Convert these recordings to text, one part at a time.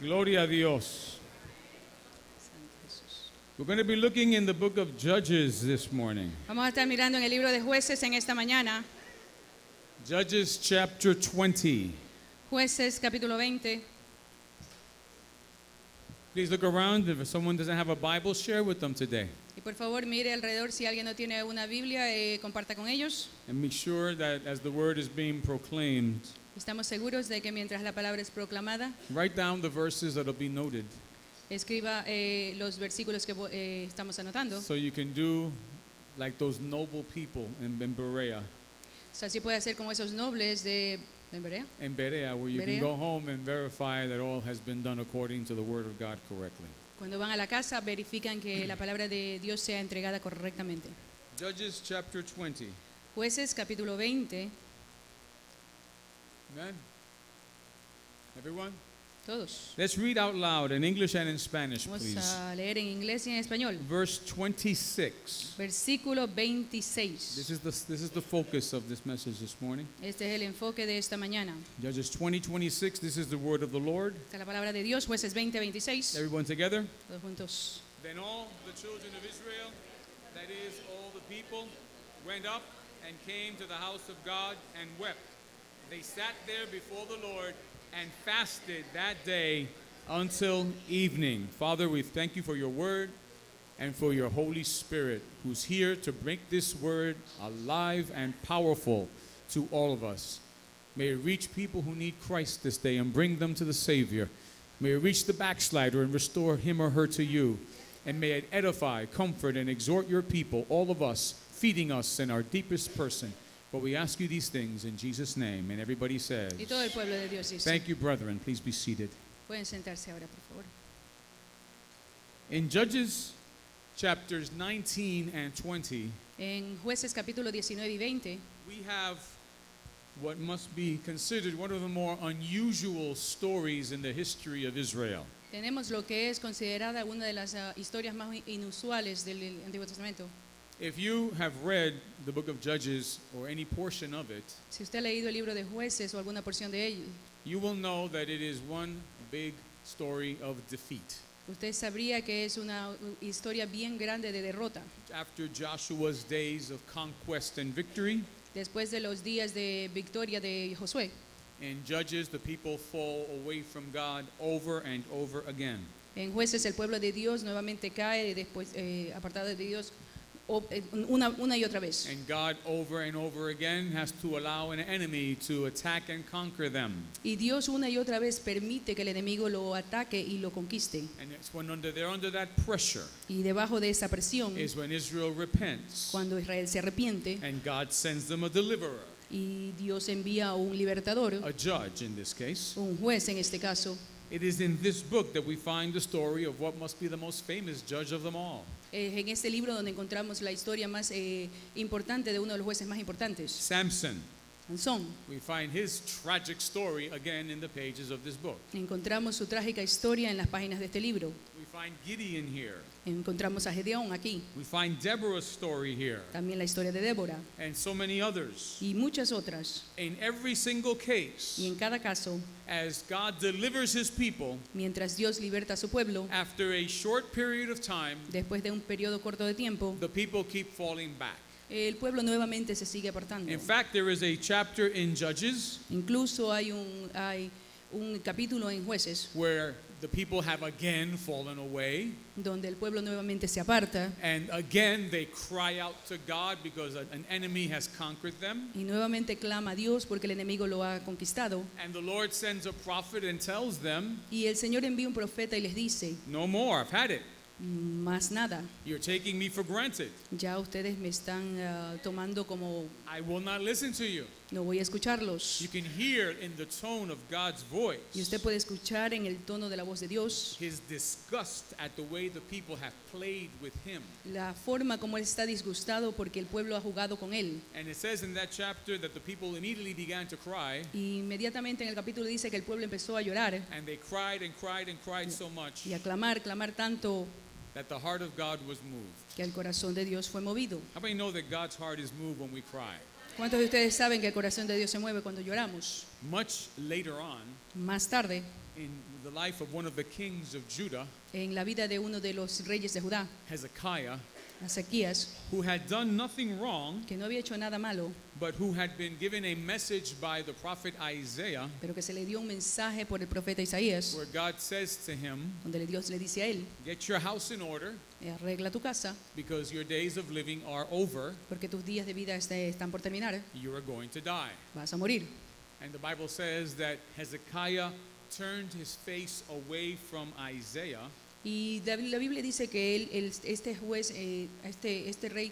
Gloria a Dios. We're going to be looking in the book of Judges this morning. Vamos a estar mirando en el libro de jueces en esta mañana. Judges chapter 20. Jueces capítulo 20. Please look around. If someone doesn't have a Bible, share with them today. Y por favor mire alrededor si alguien no tiene una Biblia, eh, comparta con ellos. And make sure that as the word is being proclaimed, Estamos seguros de que mientras la palabra es proclamada, write down the verses that'll be noted escriba eh, los versículos que eh, estamos anotando. so you can do like those noble people in, in Berea. O sea, así puede hacer como esos nobles de ¿de Berea? In Berea, where you Berea. can go home and verify that all has been done according to the word of God correctly. Cuando van a la casa verifican que la palabra de Dios sea entregada correctamente. Judges chapter 20. Jueces capítulo 20, Amen. Everyone? todos. Let's read out loud in English and in Spanish, Vamos please. a leer en inglés y en español. Verse 26. Versículo 26. This is the this is the focus of this message this morning. Este es el enfoque de esta mañana. Judges 20, 26. This is the word of the Lord. Esta es la palabra de Dios, jueces 20, 26. Everyone together. Todos juntos. Then all the children of Israel, that is, all the people, went up and came to the house of God and wept. They sat there before the Lord and fasted that day until evening. Father, we thank you for your word and for your Holy Spirit who's here to make this word alive and powerful to all of us. May it reach people who need Christ this day and bring them to the Savior. May it reach the backslider and restore him or her to you. And may it edify, comfort, and exhort your people, all of us, feeding us in our deepest person. But we ask you these things in Jesus' name. And everybody says, Y todo el pueblo de Dios dice. Thank you, brethren. Please be seated. Pueden sentarse ahora, por favor. In Judges chapters 19 and 20, En jueces capítulo 19 y 20 we have what must be considered one of the more unusual stories in the history of Israel. tenemos lo que es considerada una de las ah, historias más inusuales del Antiguo Testamento. If you have read the book of Judges or any portion of it, Si usted ha leído el libro de jueces o alguna porción de ello, you will know that it is one big story of defeat. usted sabría que es una historia bien grande de derrota. After Joshua's days of conquest and victory, Después de los días de victoria de Josué, in Judges, the people fall away from God over and over again. en jueces el pueblo de Dios nuevamente cae después eh, apartado de Dios o- eh, una, una y otra vez. And God, over and over again, has to allow an enemy to attack and conquer them. Y Dios una y otra vez permite que el enemigo lo ataque y lo conquiste. And it's when under, they're under that pressure Y debajo de esa presión, is when Israel repents cuando Israel se arrepiente and God sends them a deliverer, y Dios envía a un libertador, a judge in this case. un juez en este caso, It is in this book that we find the story of what must be the most famous judge of them all, es en este libro donde encontramos la historia más eh, importante de uno de los jueces más importantes, Samson. We find his tragic story again in the pages of this book. Encontramos su trágica historia en las páginas de este libro. We find Gideon here. Encontramos a Gedeón aquí, We find Deborah's story here, también la historia de Débora and so many others. y muchas otras. In every single Y case, en cada caso, as God delivers his people, mientras Dios liberta a su pueblo, after a short period of time, después de un periodo corto de tiempo, the people keep falling back. El pueblo nuevamente se sigue apartando. In fact, there is a chapter in Judges Incluso hay un, hay un capítulo en jueces where the people have again fallen away, donde el pueblo nuevamente se aparta and again they cry out to God because an enemy has conquered them. y nuevamente clama a Dios porque el enemigo lo ha conquistado. And the Lord sends a prophet and tells them, Y el Señor envía un profeta y les dice, No more, I've had it. Más nada, You're taking me for granted. ya ustedes me están ah, tomando como I will not listen to you. no voy a escucharlos. You can hear in the tone of God's voice Y usted puede escuchar en el tono de la voz de Dios his disgust at the way the people have played with him. la forma como él está disgustado porque el pueblo ha jugado con él. And it says in that chapter that the people immediately began to cry, Y inmediatamente en el capítulo dice que el pueblo empezó a llorar and they cried and cried and cried so much y a clamar, clamar tanto that the heart of God was moved. que el corazón de Dios fue movido. How many know that God's heart is moved when we cry? ¿Cuántos de ustedes saben que el corazón de Dios se mueve cuando lloramos? Much later on, Más tarde, in the life of one of the kings of Judah, en la vida de uno de los reyes de Judá, Hezekiah, Ezequías, who had done nothing wrong, que no había hecho nada malo, but who had been given a message by the prophet Isaiah, pero que se le dio un mensaje por el profeta Isaías, where God says to him, donde Dios le dice a él, Get your house in order, eh, arregla tu casa, because your days of living are over. porque tus días de vida están por terminar, You are going to die. vas a morir. And the Bible says that Hezekiah turned his face away from Isaiah Y la Biblia dice que él, este juez, eh, este, este rey,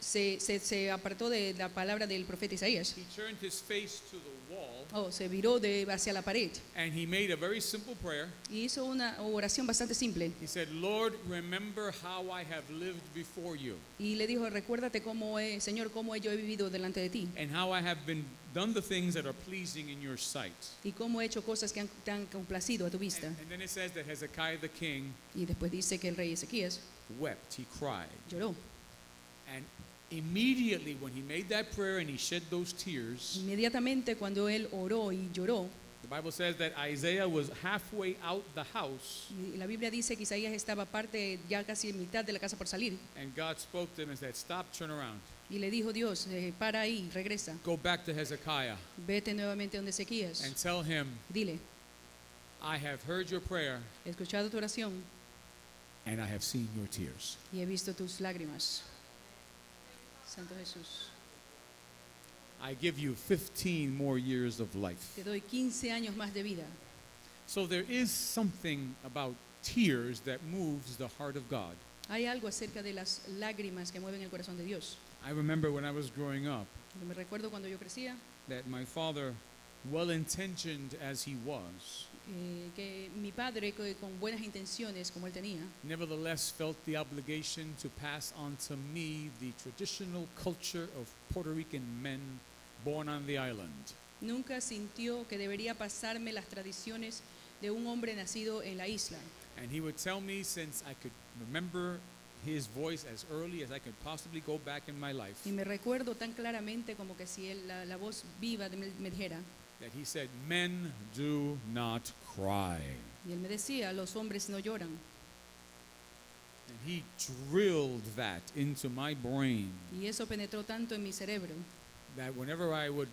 se, se- se apartó de la palabra del profeta Isaías. He Oh, se viró de, hacia la pared and he made a very simple prayer. y hizo una oración bastante simple. He said, Lord, remember how I have lived before you Y le dijo, recuérdate cómo es, Señor, cómo yo he vivido delante de ti and how I have been done the things that are pleasing in your sight. y cómo he hecho cosas que han, te han complacido a tu vista. And, and then it says that Hezekiah the king Y después dice que el rey Ezequías wept, he cried. lloró. And immediately when he made that prayer and he shed those tears, Inmediatamente cuando él oró y lloró, the Bible says that Isaiah was halfway out the house y la Biblia dice que Isaías estaba parte ya casi en mitad de la casa por salir. and God spoke to him and said, Stop, turn around. Y le dijo Dios, eh, para ahí, regresa, Go back to Hezekiah vete nuevamente donde Ezequías. and tell him, Dile, I have heard your prayer he escuchado tu oración and I have seen your tears. y he visto tus lágrimas. Santo Jesús, I give you 15 more years of life. te doy 15 años más de vida. So there is something about tears that moves the heart of God. Hay algo acerca de las lágrimas que mueven el corazón de Dios. I remember when I was growing up Me recuerdo cuando yo crecía that my father, well intentioned as he was, eh, que mi padre, que con buenas intenciones como él tenía, nevertheless felt the obligation to pass on to me the traditional culture of Puerto Rican men born on the island. nunca sintió que debería pasarme las tradiciones de un hombre nacido en la isla. And he would tell me, since I could remember his voice as early as I could possibly go back in my life, Y me recuerdo tan claramente como que si él, la, la voz viva de- me, me dijera, that he said, Men do not cry. y él me decía, los hombres no lloran. And he drilled that into my brain Y eso penetró tanto en mi cerebro that whenever I would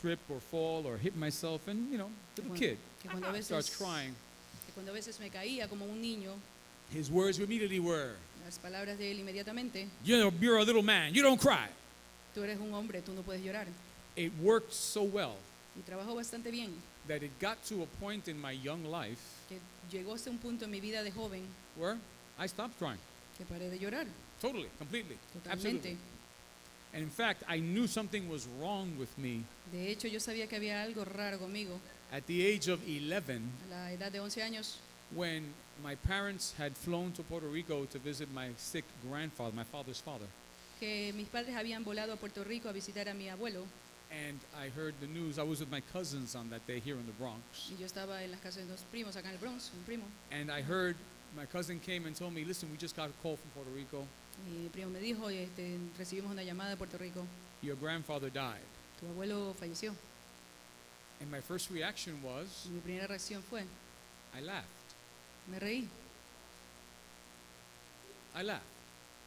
trip or fall or hit myself, and you know, little kid que cuando a veces, starts crying, que cuando a veces me caía como un niño, his words immediately were, las palabras de él inmediatamente, you're, you're a little man, you don't cry. tú eres un hombre, tú no puedes llorar. It worked so well Y trabajó bastante bien, that it got to a point in my young life que llegó hasta un punto en mi vida de joven where I stopped crying. que paré de llorar, Totally, completely. totalmente. Absolutely. And in fact, I knew something was wrong with me De hecho, yo sabía que había algo raro conmigo at the age of 11 a la edad de 11 años, when my parents had flown to Puerto Rico to visit my sick grandfather, my father's father. que mis padres habían volado a Puerto Rico a visitar a mi abuelo And I heard the news. I was with my cousins on that day here in the Bronx. y yo estaba en las casas de dos primos acá en el Bronx, un primo, And I heard my cousin came and told me, listen, we just got a call from Puerto Rico. mi primo me dijo, este, recibimos una llamada de Puerto Rico, Your grandfather died. tu abuelo falleció. And my first reaction was, mi primera reacción fue, I laughed. me reí, I laughed.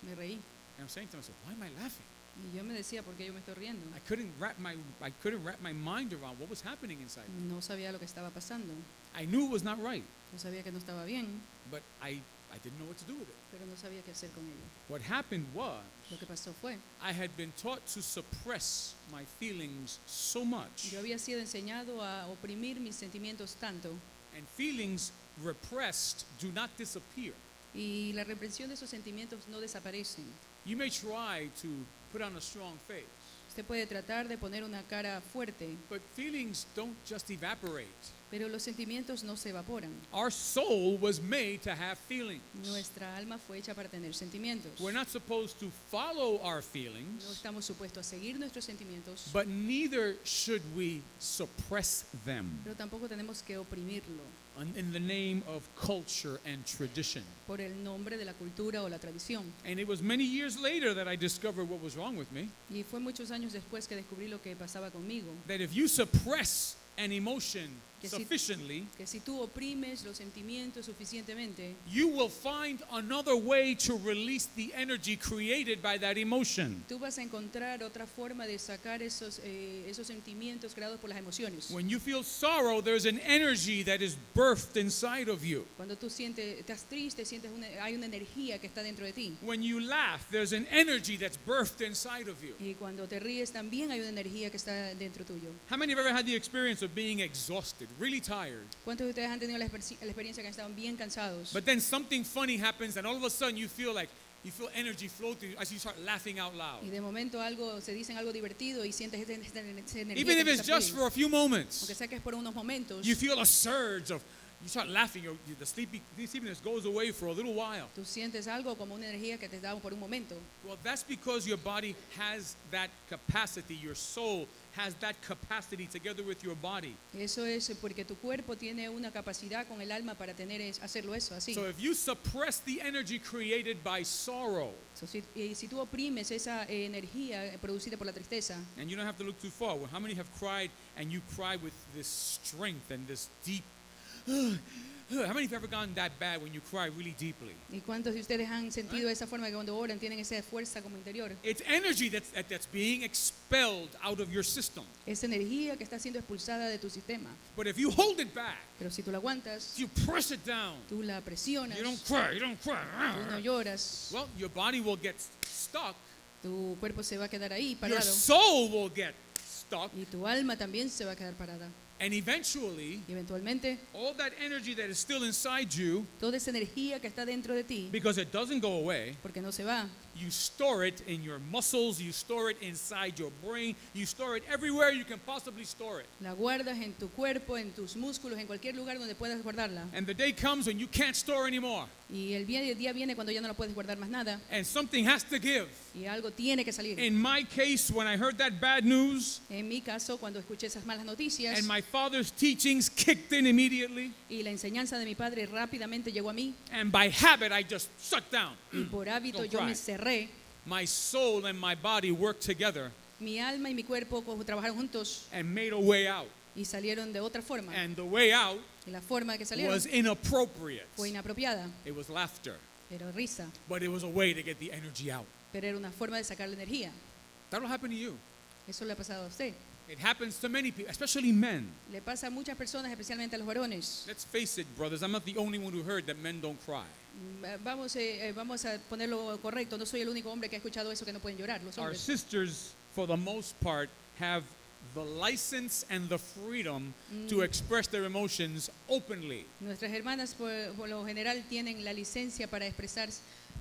me reí. And I'm saying to myself, why am I laughing? Y yo me decía, ¿por qué yo me estoy riendo? I couldn't wrap my I couldn't wrap my mind around what was happening inside. me. No sabía lo que estaba pasando, I knew it was not right, no sabía que no estaba bien, but I, I didn't know what to do with it. pero no sabía qué hacer con ello. What happened was Lo que pasó fue, I had been taught to suppress my feelings so much. yo había sido enseñado a oprimir mis sentimientos tanto And feelings repressed do not disappear. y la represión de esos sentimientos no desaparecen. You may try to put on a strong face, Usted puede tratar de poner una cara fuerte, but feelings don't just evaporate. pero los sentimientos no se evaporan. Our soul was made to have feelings. Nuestra alma fue hecha para tener sentimientos. We're not supposed to follow our No feelings, estamos supuestos a seguir nuestros sentimientos, but neither should we suppress them pero tampoco tenemos que oprimirlo in- the name of culture and tradition. por el nombre de la cultura o la tradición. And it was many years later that I discovered what was wrong with me. Y fue muchos años después que descubrí lo que pasaba conmigo, That if you suppress an emotion Que si- sufficiently, que si tú oprimes los sentimientos suficientemente, you will find another way to release the energy created by that emotion. tú vas a encontrar otra forma de sacar esos, eh, esos sentimientos creados por las emociones. When you feel sorrow, there's an energy that is birthed inside of you. Cuando tú sientes, estás triste, sientes una, hay una energía que está dentro de ti. When you laugh, there's an energy that's birthed inside of you. Y cuando te ríes también hay una energía que está dentro tuyo. How many have ever had the experience of being exhausted, really tired? ¿Cuántos de ustedes han tenido la, la experiencia que estaban bien cansados? But then something funny happens, and all of a sudden you feel like you feel energy flow through you as you start laughing out loud. Y de momento algo, se dicen algo divertido y sientes esta, esta energía. Even if it's just for a few moments, Aunque sea que es por unos momentos, you feel a surge of, you start laughing, your, the sleepy, sleepiness goes away for a little while. tú sientes algo como una energía que te da por un momento. Well, that's because your body has that capacity, your soul has that capacity together with your body. Eso es porque tu cuerpo tiene una capacidad con el alma para tener es- hacerlo eso así. So if you suppress the energy created by sorrow, So, si, y si tú oprimes esa eh, energía eh, producida por la tristeza, and you don't have to look too far, well, how many have cried and you cry with this strength and this deep, how many have ever gone that bad when you cry really deeply? ¿y cuántos de ustedes han sentido esa forma que cuando oran tienen esa fuerza como interior? It's energy that's, that- that's being expelled out of your system. Esa energía que está siendo expulsada de tu sistema. But if you hold it back, Pero si tú la aguantas, you press it down, tú la presionas, you don't cry, you don't tú no cry. lloras, Well, your body will get stuck, tu cuerpo se va a quedar ahí your parado soul will get stuck, y tu alma también se va a quedar parada. And eventually, Y eventualmente, all that energy that is still inside you, toda esa energía que está dentro de ti, because it doesn't go away, porque no se va, you store it in your muscles, you store it inside your brain, you store it everywhere you can possibly store it. la guardas en tu cuerpo, en tus músculos, en cualquier lugar donde puedas guardarla. And the day comes when you can't store anymore, Y el día, el día viene cuando ya no la puedes guardar más nada and something has to give. y algo tiene que salir. In my case, when I heard that bad news, En mi caso, cuando escuché esas malas noticias and my father's teachings kicked in immediately, y la enseñanza de mi padre rápidamente llegó a mí and by habit I just shut down. y por hábito yo me cerré, My soul and my body worked together mi alma y mi cuerpo trabajaron juntos and made a way out. y salieron de otra forma. And the way out la forma que salieron was inappropriate. fue inapropiada, It was laughter, era risa, but it was a way to get the energy out. pero era una forma de sacar la energía. That'll happen to you. Eso le ha pasado a usted. It happens to many people, especially men. Le pasa a muchas personas, especialmente a los varones. Let's face it, brothers, I'm not the only one who heard that men don't cry. Mm, Vamos, eh, eh, vamos a ponerlo correcto. No soy el único hombre que ha escuchado eso que no pueden llorar. Los Our hombres. sisters, for the most part, have the license and the freedom to express their emotions openly. Nuestras hermanas por, por lo general tienen la licencia para expresar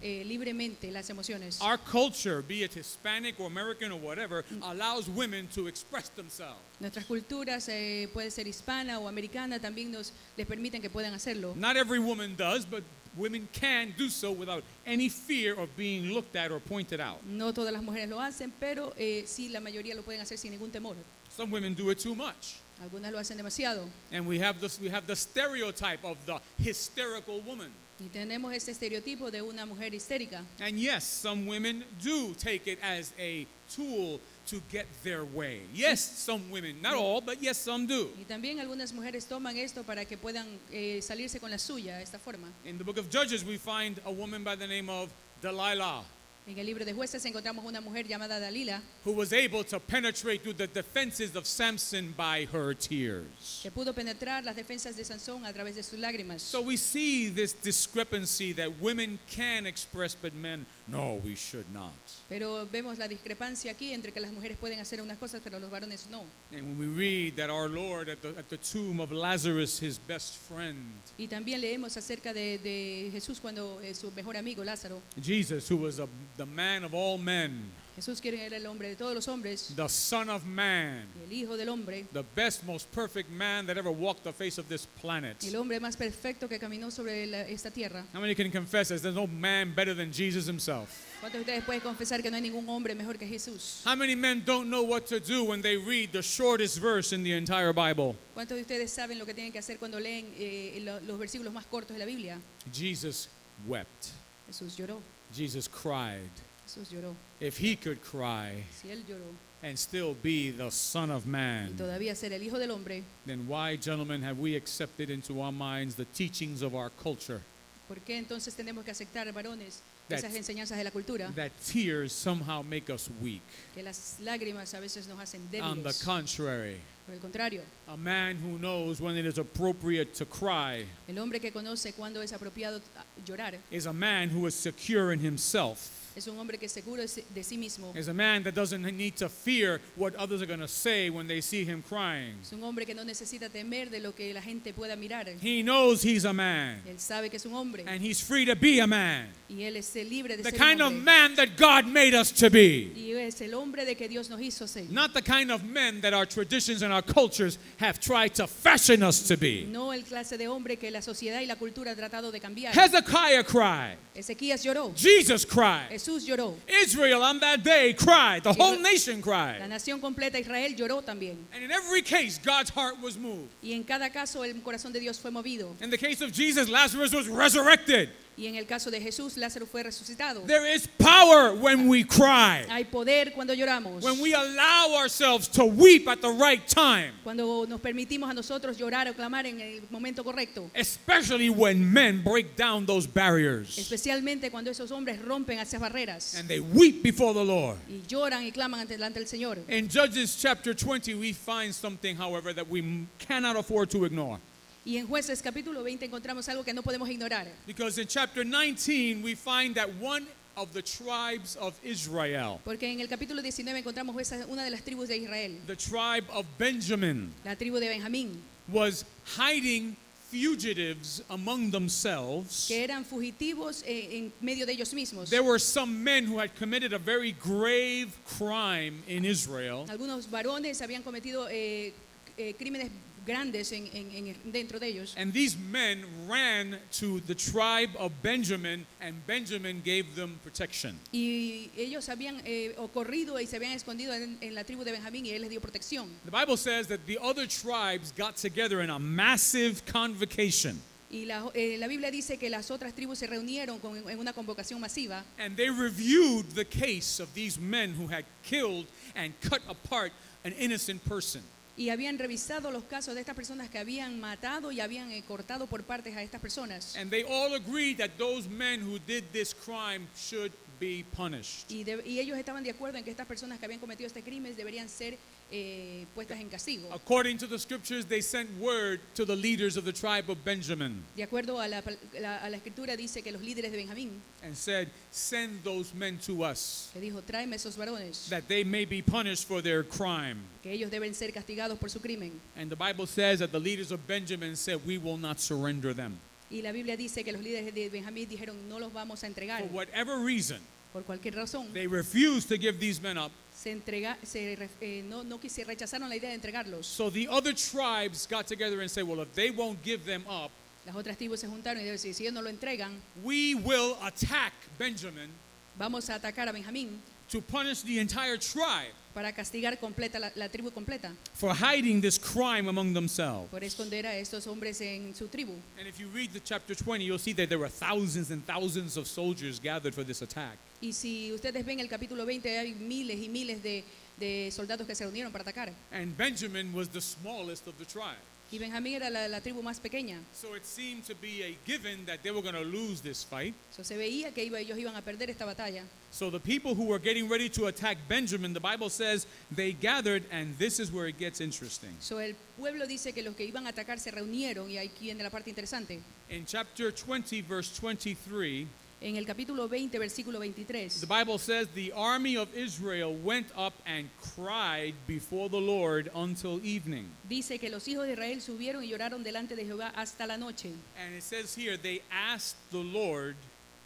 eh, libremente las emociones. Our culture, be it Hispanic or American or whatever, allows women to express themselves. Nuestras culturas, eh, puede ser hispana o americana, también nos les permiten que puedan hacerlo. Not every woman does, but women can do so without any fear of being looked at or pointed out. No todas las mujeres lo hacen, pero eh, sí la mayoría lo pueden hacer sin ningún temor. Some women do it too much. Algunas lo hacen demasiado. And we have this we have the stereotype of the hysterical woman. Y tenemos ese estereotipo de una mujer histérica. And yes, some women do take it as a tool to get their way. Yes, some women, not all, but yes, some do. Y también algunas mujeres toman esto para que puedan eh, salirse con la suya de esta forma. In the book of Judges, we find a woman by the name of Delilah En el libro de jueces encontramos una mujer llamada Dalila who was able to penetrate through the defenses of Samson by her tears. que pudo penetrar las defensas de Sansón a través de sus lágrimas. So we see this discrepancy that women can express, but men, no, we should not. Pero vemos la discrepancia aquí entre que las mujeres pueden hacer unas cosas, pero los varones no. And when we read that our Lord at the, at the tomb of Lazarus, his best friend, Y también leemos acerca de, de Jesús cuando eh, su mejor amigo Lázaro, Jesus, who was a, the man of all men, Jesús quiere era el hombre de todos los hombres, the Son of Man, el Hijo del hombre, the best, most perfect man that ever walked the face of this planet. el hombre más perfecto que caminó sobre la- esta tierra. How many can confess that there's no man better than Jesus himself? ¿Cuántos de ustedes pueden confesar que no hay ningún hombre mejor que Jesús? How many men don't know what to do when they read the shortest verse in the entire Bible? ¿Cuántos de ustedes saben lo que tienen que hacer cuando leen eh, lo- los versículos más cortos de la Biblia? Jesus wept. Jesús lloró, Jesus cried. Jesús lloró. If he could cry, Si él lloró, and still be the Son of y Man, todavía ser el Hijo del Hombre, then why, gentlemen, have we accepted into our minds the teachings of our culture ¿por qué entonces tenemos que aceptar, varones, That's- esas enseñanzas de la cultura? that tears somehow make us weak? Que las lágrimas a veces nos hacen On the débiles. contrary, Por el contrario, a man who knows when it is appropriate to cry el hombre que conoce cuándo es apropiado ah, llorar is a man who is secure in himself. Es un hombre que es seguro de sí- mismo. Is a man that doesn't need to fear what others are going to say when they see him crying. Es un hombre que no necesita temer de lo que la gente pueda mirar. He knows he's a man Él sabe que es un hombre and he's free to be a man. y él es libre de The ser kind un of man that God made us to be. Es el hombre de que Dios nos hizo ser. Not the kind of men that our traditions and our cultures have tried to fashion us to be. No el clase de hombre que la sociedad y la cultura ha tratado de cambiar. Hezekiah cried. Ezequías lloró. Jesus cried. Jesús lloró. Israel on that day cried. The whole nation La cried. nación completa Israel lloró también. And in every case, God's heart was moved. Y en cada caso el corazón de Dios fue movido. In the case of Jesus, Lazarus was resurrected. Y en el caso de Jesús, Lázaro fue resucitado. There is power when we cry, Hay poder cuando lloramos. when we allow ourselves to weep at the right time, Cuando nos permitimos a nosotros llorar o clamar en el momento correcto. especially when men break down those barriers Especialmente cuando esos hombres rompen esas barreras. and they weep before the Lord. Y lloran y claman ante delante del Señor. In Judges chapter 20, we find something, however, that we cannot afford to ignore. Y en Jueces capítulo 20 encontramos algo que no podemos ignorar. Because in chapter 19, we find that one of the tribes of Israel, Porque en el capítulo 19 encontramos una de las tribus de Israel, the tribe of Benjamin, la tribu de Benjamín, was hiding fugitives among themselves. que eran fugitivos eh, en medio de ellos mismos. There were some men who had committed a very grave crime in Israel, Algunos varones habían cometido eh, eh, crímenes grandes en- en- en- dentro de ellos. and these men ran to the tribe of Benjamin, and Benjamin gave them protection. Y ellos habían eh, ocurrido y se habían escondido en, en la tribu de Benjamín y él les dio protección. The Bible says that the other tribes got together in a massive convocation, Y la, eh, la Biblia dice que las otras tribus se reunieron con- en una convocación masiva and they reviewed the case of these men who had killed and cut apart an innocent person. Y habían revisado los casos de estas personas que habían matado y habían eh, cortado por partes a estas personas. And they all agreed that those men who did this crime should be punished. Y, de- y ellos estaban de acuerdo en que estas personas que habían cometido este crimen deberían ser eh, puestas en castigo. According to the scriptures, they sent word to the leaders of the tribe of Benjamin De acuerdo a la, pal- la- a la escritura dice que los líderes de Benjamín, and said, Send those men to us, que dijo, tráeme esos varones, that they may be punished for their crime. que ellos deben ser castigados por su crimen. And the Bible says that the leaders of Benjamin said, We will not surrender them. Y la Biblia dice que los líderes de Benjamín dijeron, no los vamos a entregar. For whatever reason, Por cualquier razón, they refused to give these men up. Se entrega, se, eh, no, no rechazaron la idea de entregarlos. So the other tribes got together and said, Well, if they won't give them up, Las otras tribus se juntaron y dijeron, si ellos no lo entregan, we will attack Benjamin vamos a atacar a Benjamín to punish the entire tribe para castigar completa la, la tribu completa, for hiding this crime among themselves. por esconder a estos hombres en su tribu. And if you read the chapter 20, you'll see that there were thousands and thousands of soldiers gathered for this attack. Y si ustedes ven el capítulo 20, hay miles y miles de, de soldados que se reunieron para atacar. And Benjamin was the smallest of the tribe. Y Benjamín era la, la tribu más pequeña. So it seemed to be a given that they were going to lose this fight. So, se veía que iba, ellos iban a perder esta batalla. So the people who were getting ready to attack Benjamin, the Bible says they gathered, and this is where it gets interesting. So, el pueblo dice que los que iban a atacar se reunieron y aquí viene la parte interesante. In chapter 20, verse 23, En el capítulo 20, versículo 23, the Bible says the army of Israel went up and cried before the Lord until evening. dice que los hijos de Israel subieron y lloraron delante de Jehová hasta la noche And it says here they asked the Lord,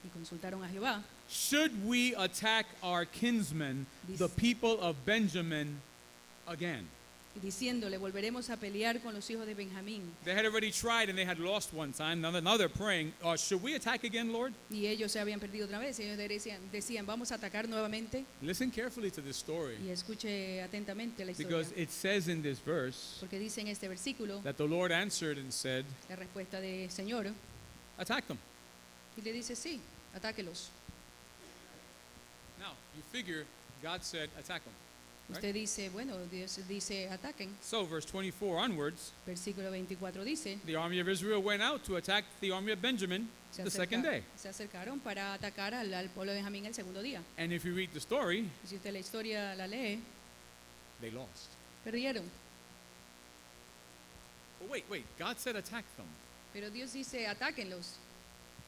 y consultaron a Jehová. Should we attack our kinsmen, the people of Benjamin, again? Diciéndole, volveremos a pelear con los hijos de Benjamín. They had already tried and they had lost one time. Now, now they're praying, uh, Should we attack again, Lord? Y ellos se habían perdido otra vez. Ellos decían, decían, vamos a atacar nuevamente. Listen carefully to this story Y escuche atentamente la historia. because it says in this verse Porque dice en este versículo that the Lord answered and said, la respuesta de Señor. Attack them. Y le dice, sí, atáquelos. Now, you figure God said, Attack them. Usted dice, bueno, Dios dice ataquen. So, verse 24 onwards, Versículo 24 dice, the army of Israel went out to attack the army of Benjamin se, the second day. se acercaron para atacar al, al pueblo de Benjamín el segundo día. And if you read the story, Y si usted la historia la lee, they lost. perdieron. But wait, wait, God said attack them. Pero Dios dice, atáquenlos.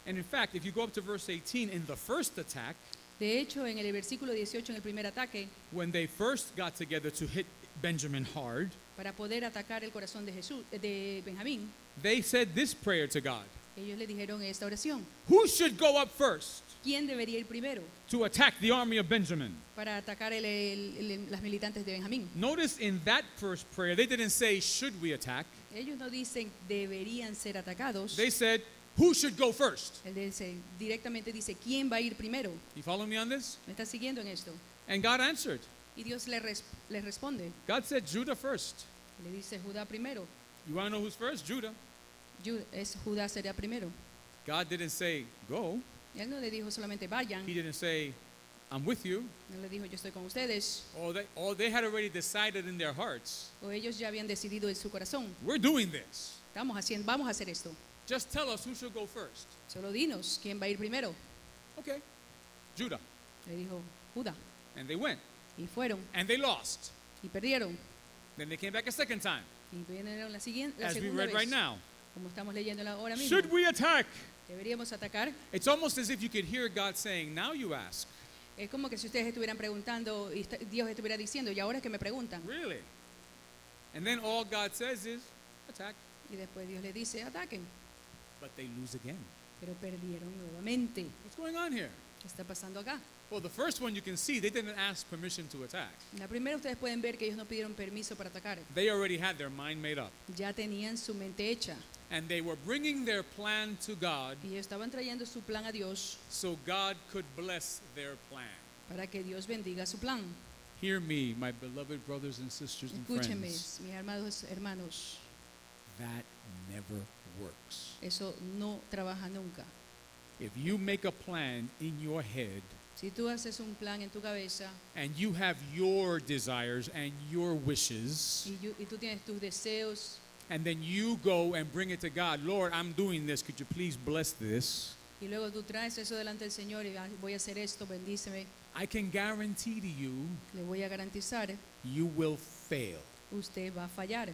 And in fact, if you go up to verse 18, in the first attack, De hecho, en el versículo 18, en el primer ataque, when they first got together to hit Benjamin hard, para poder atacar el corazón de Jesús, de Benjamín, they said this prayer to God ellos le dijeron esta oración. Who should go up first ¿Quién debería ir primero to attack the army of Benjamin? para atacar el- el- el- las militantes de Benjamín? Notice in that first prayer, they didn't say, Should we attack? Ellos no dicen deberían ser atacados. They said, Who should go first? Él dice, directamente dice, ¿quién va a ir primero? You follow me on this? ¿Me está siguiendo en esto? And God answered. Y Dios le, res- le responde, God said, Judah first. le dice Judá primero. You want to know who's first? Judah. Ju- es Judá sería primero. God didn't say, Go. Él no le dijo solamente vayan, He didn't say, I'm with you. no le dijo yo estoy con ustedes, Or they, or they had already decided in their hearts, o ellos ya habían decidido en su corazón, We're doing this. estamos haciendo, vamos a hacer esto. Just tell us who should go first. Solo dinos quién va a ir primero. Okay. Judah. Le dijo Judá. And they went. Y fueron And they lost. y perdieron. Then they came back a second time, Y vinieron la siguiente, la as we segunda read right vez, now. como estamos leyendo ahora mismo. Should we attack? Deberíamos atacar. It's almost as if you could hear God saying, Now you ask. Es como que si ustedes estuvieran preguntando y Dios estuviera diciendo, y ahora es que me preguntan. Really? And then all God says is, Attack. Y después Dios le dice, ataquen. But they lose again. Pero perdieron nuevamente. What's going on here? ¿Qué está pasando acá? Well, the first one you can see, they didn't ask permission to attack. La primera ustedes pueden ver que ellos no pidieron permiso para atacar. They already had their mind made up. Ya tenían su mente hecha. And they were bringing their plan to God Y estaban trayendo su plan a Dios so God could bless their plan. para que Dios bendiga su plan. Hear me, my beloved brothers and sisters and friends. mis hermanos, hermanos, That never works. eso no trabaja nunca. If you make a plan in your head Si tú haces un plan en tu cabeza and you have your desires and your wishes, y, yo- y tú tienes tus deseos and then you go and bring it to God, Lord, I'm doing this. Could you please bless this? y luego tú traes eso delante del Señor y "Ah, voy a hacer esto, bendíceme, I can guarantee to you, le voy a garantizar, you will fail. usted va a fallar.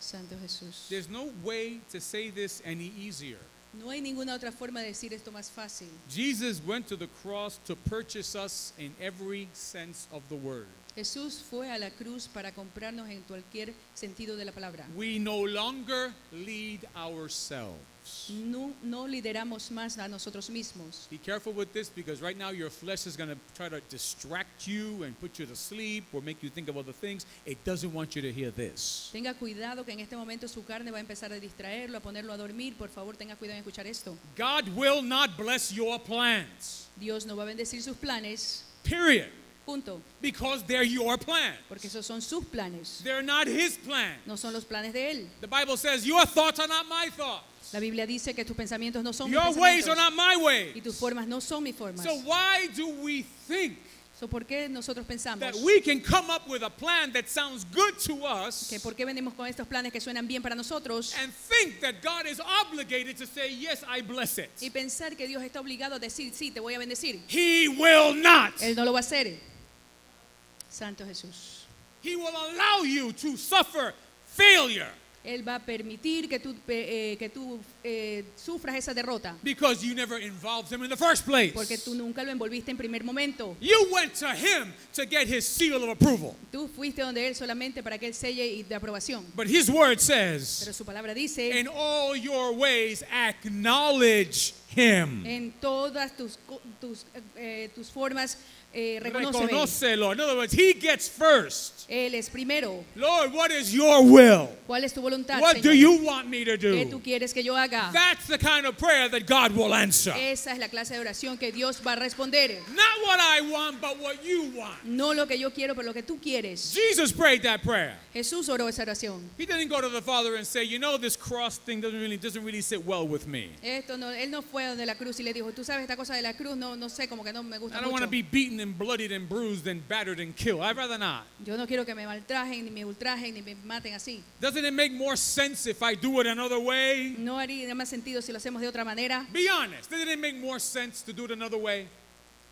Santo Jesús. There's no way to say this any easier. No hay ninguna otra forma de decir esto más fácil. Jesus went to the cross to purchase us in every sense of the word. Jesús fue a la cruz para comprarnos en cualquier sentido de la palabra. We no longer lead ourselves. No, no lideramos más a nosotros mismos. Be careful with this because right now your flesh is going to try to distract you and put you to sleep or make you think of other things. It doesn't want you to hear this. Tenga cuidado que en este momento su carne va a empezar a distraerlo, a ponerlo a dormir. Por favor, tenga cuidado en escuchar esto. God will not bless your plans. Dios no va a bendecir sus planes, Period. Punto. Because they're your plans. Porque esos son sus planes, They're not his plans. no son los planes de Él. The Bible says your thoughts are not my thoughts. La Biblia dice que tus pensamientos no son mis Your ways are pensamientos not my ways. y tus formas no son mis formas. So why do we think So, ¿Por qué nosotros pensamos that we can come up with a plan that sounds good to us que por qué venimos con estos planes que suenan bien para nosotros and think that God is obligated to say, Yes, I bless it? y pensar que Dios está obligado a decir, sí, te voy a bendecir? He will not. Él no lo va a hacer. Santo Jesús. He will allow you to suffer failure Él va a permitir que tú, eh, que tú eh, sufras esa derrota because you never involved him in the first place. porque tú nunca lo envolviste en primer momento. You went to him to get his seal of approval. Tú fuiste donde Él solamente para que Él selle y de aprobación. But his word Pero says, su palabra dice, In all your ways, acknowledge him. en todas tus, tus, eh, tus formas, eh. Reconócelo. In other words, he gets first. Él es primero. Lord, what is your will? ¿Cuál es tu voluntad, What do Señor? you want me to ¿Qué tú do? quieres que yo haga? That's the kind of prayer that God will answer. Esa es la clase de oración que Dios va a responder. Not what I want, but what you want. No lo que yo quiero, pero lo que tú quieres. Jesus prayed that prayer. Jesús oró esa oración. He didn't go to the Father and say, you know, this cross thing doesn't really doesn't really sit well with me. Esto no, él no fue donde la cruz y le dijo, tú sabes esta cosa de la cruz, no, no sé, como que no me gusta I don't want to mucho. be beaten and bloodied and bruised and battered and killed. I'd rather not. Yo no quiero que me maltrajen, ni me ultrajen, ni me maten así. Doesn't it make more sense if I do it another way? No haría más sentido si lo hacemos de otra manera. Be honest. Doesn't it make more sense to do it another way?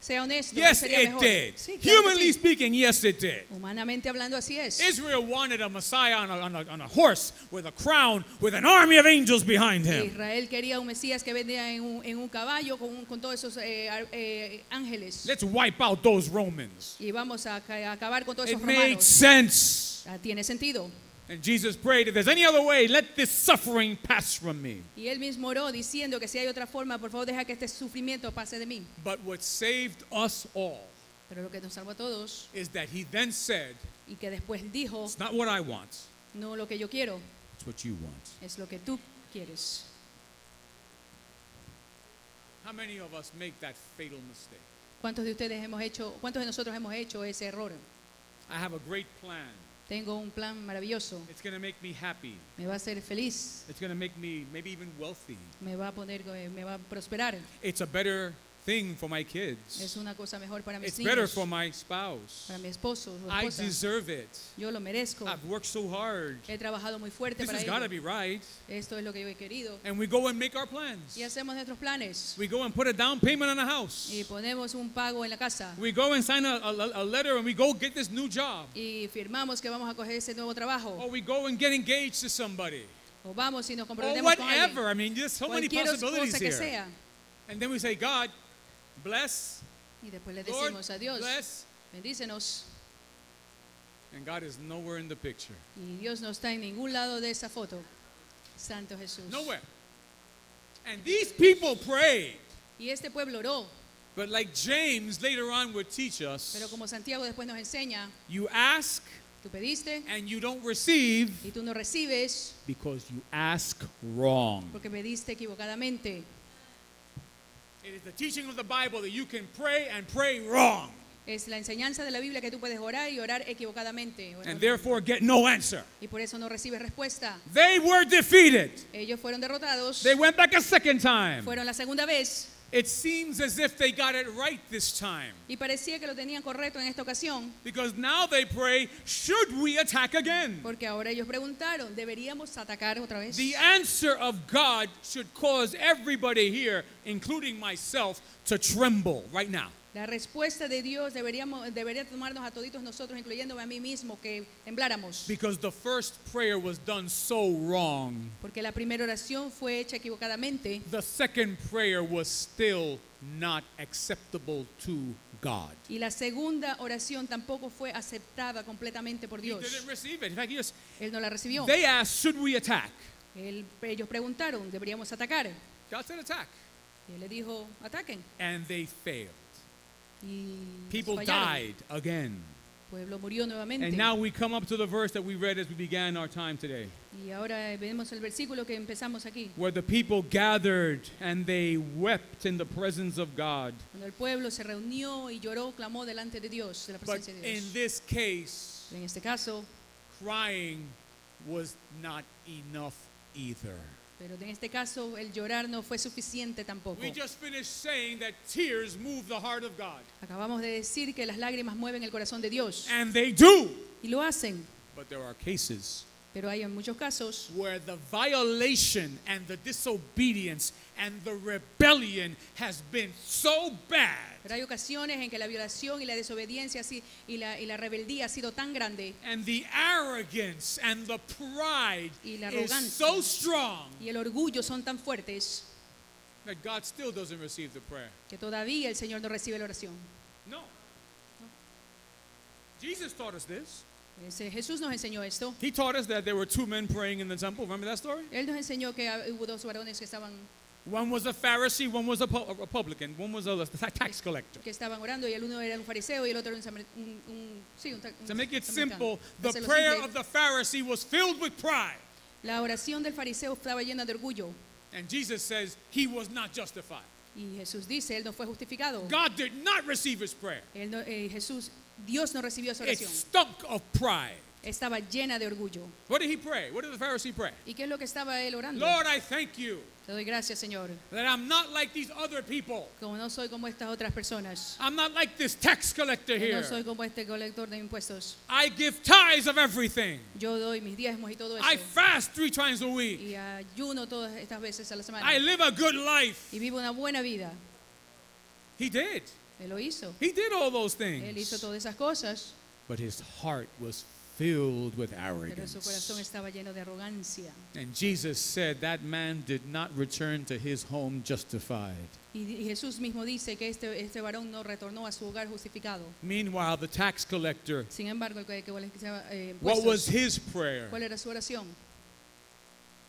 Sea honesto. ¿no Yes, sería it mejor? did. Sí, claro que Humanly sí. speaking, yes, it did. Humanamente hablando, así es. Israel wanted a Messiah on a, on, a, on a horse with a crown with an army of angels behind him. Israel quería un Mesías que vendía en un, en un caballo con, un- con todos esos eh, ar- eh, ángeles. Let's wipe out those Romans. Y vamos a, ca- a acabar con todos It esos made romanos. sense. Ah, Tiene sentido. And Jesus prayed, if there's any other way, let this suffering pass from me. Y él mismo oró diciendo que si hay otra forma, por favor deja que este sufrimiento pase de mí. But what saved us all Pero lo que nos salvó a todos is that he then said, y que después dijo, it's not what I want, no lo que yo quiero, it's what you want. es lo que tú quieres. How many of us make that fatal mistake? ¿Cuántos de ustedes hemos hecho, cuántos de nosotros hemos hecho ese error? I have a great plan. Tengo un plan maravilloso, It's going to make me happy. me va a hacer feliz, It's going to make me maybe even wealthy. me va a poner, eh, me va a prosperar. It's a better thing for my kids. Es una cosa mejor para mis It's better niños, for my spouse. para mi esposo, I esposa. deserve it. Yo lo merezco. I've worked so hard. He trabajado muy fuerte This para has got to ello. be right. Esto es lo que yo he querido. And we go and make our plans. Y hacemos nuestros planes. We go and put a down payment on a house. Y ponemos un pago en la casa. We go and sign a, a, a letter and we go get this new job. Y firmamos que vamos a coger ese nuevo trabajo. Or we go and get engaged to somebody. O vamos y nos Or comprometemos con alguien. whatever. I mean, there's so many possibilities cosa que here. sea. And then we say, God, bless, Y después le Lord, decimos a Dios, bless. bendícenos. And God is nowhere in the picture. Y Dios no está en ningún lado de esa foto. Santo Jesús. Nowhere. And these people prayed. Y este pueblo oró. But like James later on would teach us, Pero como Santiago después nos enseña, you ask tú pediste and you don't receive y tú no recibes because you ask wrong. porque pediste equivocadamente. Es la enseñanza de la Biblia que tú puedes orar y orar equivocadamente. and therefore get no answer. Y por eso no recibes respuesta. They were defeated. Ellos fueron derrotados. They went back a second time. Fueron la segunda vez It seems as if they got it right this time y parecía que lo tenían correcto en esta ocasión because now they pray, should we attack again? porque ahora ellos preguntaron, ¿deberíamos atacar otra vez? The answer of God should cause everybody here, including myself, to tremble right now. La respuesta de Dios deberíamos, debería tomarnos a toditos nosotros, incluyéndome a mí mismo, que tembláramos. Because the first prayer was done so wrong. Porque la primera oración fue hecha equivocadamente The second prayer was still not acceptable to God. y la segunda oración tampoco fue aceptada completamente por He Dios. didn't receive it. In fact, he just, Él no la recibió. they asked, should we attack? Él- ellos preguntaron, ¿deberíamos atacar? God said attack. Y él le dijo, ataquen. And they failed. People died again. Pueblo murió nuevamente. And now we come up to the verse that we read as we began our time today, y ahora vemos el versículo que empezamos aquí. where the people gathered and they wept in the presence of God. Cuando el pueblo se reunió y lloró, clamó delante de Dios, de la But presencia de in this case, En este caso, crying was not enough either. Pero en este caso el llorar no fue suficiente tampoco. We just finished saying that tears move the heart of God. Acabamos de decir que las lágrimas mueven el corazón de Dios And they do. y lo hacen, But there are cases pero hay en muchos casos where the violation and the disobedience and the rebellion has been so bad Pero hay ocasiones en que la violación y la desobediencia y, la, y la rebeldía ha sido tan grande and the arrogance and the pride Y la is so strong y el orgullo son tan fuertes that God still doesn't receive the prayer. que todavía el Señor no recibe la oración. No. Jesus taught us this. Jesús nos enseñó esto. He taught us that there were two men praying in the temple. Remember that story? Él nos enseñó que hubo dos varones que estaban One was a Pharisee, one was a, a Republican, one was a ta- tax collector. que estaban orando y el uno era un fariseo y el otro era un, un- un- sí, un un To make it simple, the prayer of the Pharisee was filled with pride. La oración del fariseo estaba llena de orgullo And Jesus says he was not justified. y Jesús dice, él no fue justificado. God did not receive his prayer. Él no- eh, Jesús, Dios no recibió esa It oración. stunk of pride. Estaba llena de orgullo. What did he pray? What did the Pharisee pray? ¿Y qué es lo que estaba él orando? Lord, I thank you Te doy gracias, Señor. that I'm not like these other people. Como no soy como estas otras personas. I'm not like this tax collector Que here. No soy como este colector de impuestos. I give tithes of everything. Yo doy mis diezmos y todo eso. I fast three times a week. Y ayuno todas estas veces a la semana. I live a good life. Y vivo una buena vida. He did. Él lo hizo. He did all those Él hizo things. todas esas cosas. But his heart was filled with Pero su corazón arrogance. estaba lleno de arrogancia. And Jesus said that man did not return to his home justified. Y, y Jesús mismo dice que este, este varón no retornó a su hogar justificado. Meanwhile, the tax collector, Sin embargo, el que, que estaba, eh, what was his prayer?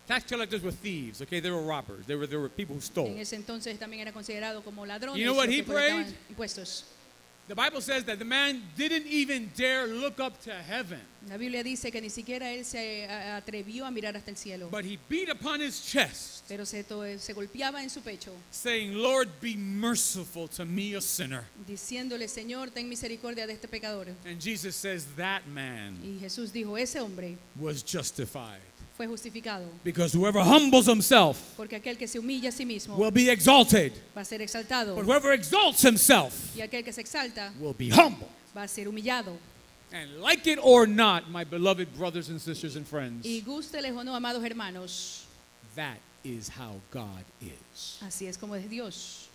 Tax collectors were thieves, okay? They were robbers. They were, they were people who stole. En ese entonces también era considerado como ladrones. You know what he prayed? Impuestos. The Bible says that the man didn't even dare look up to heaven, La Biblia dice que ni siquiera él se atrevió a mirar hasta el cielo, but he beat upon his chest, pero se, se golpeaba en su pecho, saying, Lord, be merciful to me, a sinner. diciéndole, Señor, ten misericordia de este pecador. And Jesus says that man Y Jesús dijo, ese hombre was justified. Fue justificado, Because whoever humbles himself porque aquel que se humilla a sí mismo will be exalted, va a ser exaltado, but whoever exalts himself y aquel que se exalta will be humble. va a ser humillado. And like it or not, my beloved brothers and sisters and friends, Y gústeles o no, amados hermanos, that is how God is. así es como es Dios.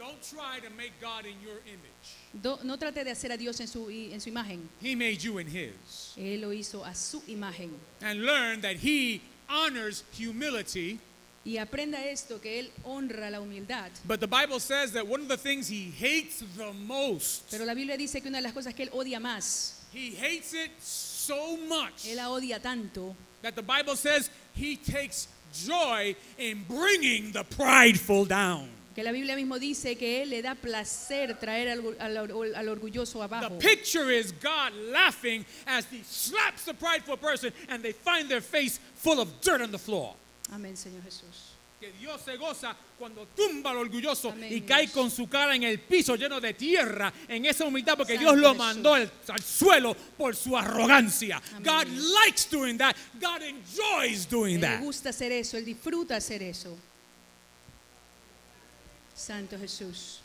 Don't try to make God in your image. Do- no trate de hacer a Dios en su, en su imagen. He made you in His. Él lo hizo a su imagen. And learn that He honors humility. Y aprenda esto, que Él honra la humildad. But the Bible says that one of the things He hates the most, Pero la Biblia dice que una de las cosas que Él odia más, He hates it so much Él la odia tanto, that the Bible says He takes joy in bringing the prideful down. Que la Biblia mismo dice que Él le da placer traer al, al al orgulloso The abajo. picture is God laughing as He slaps the prideful person and they find their face full of dirt on the floor. Amén, Señor Jesús. Que Dios se goza cuando tumba al orgulloso Amén, y cae Dios. con su cara en el piso lleno de tierra en esa humildad porque Santo Dios lo mandó al, al suelo por su arrogancia. Amén, God likes doing that. God enjoys doing Él le that. gusta hacer eso, Él disfruta hacer eso. Santo Jesús.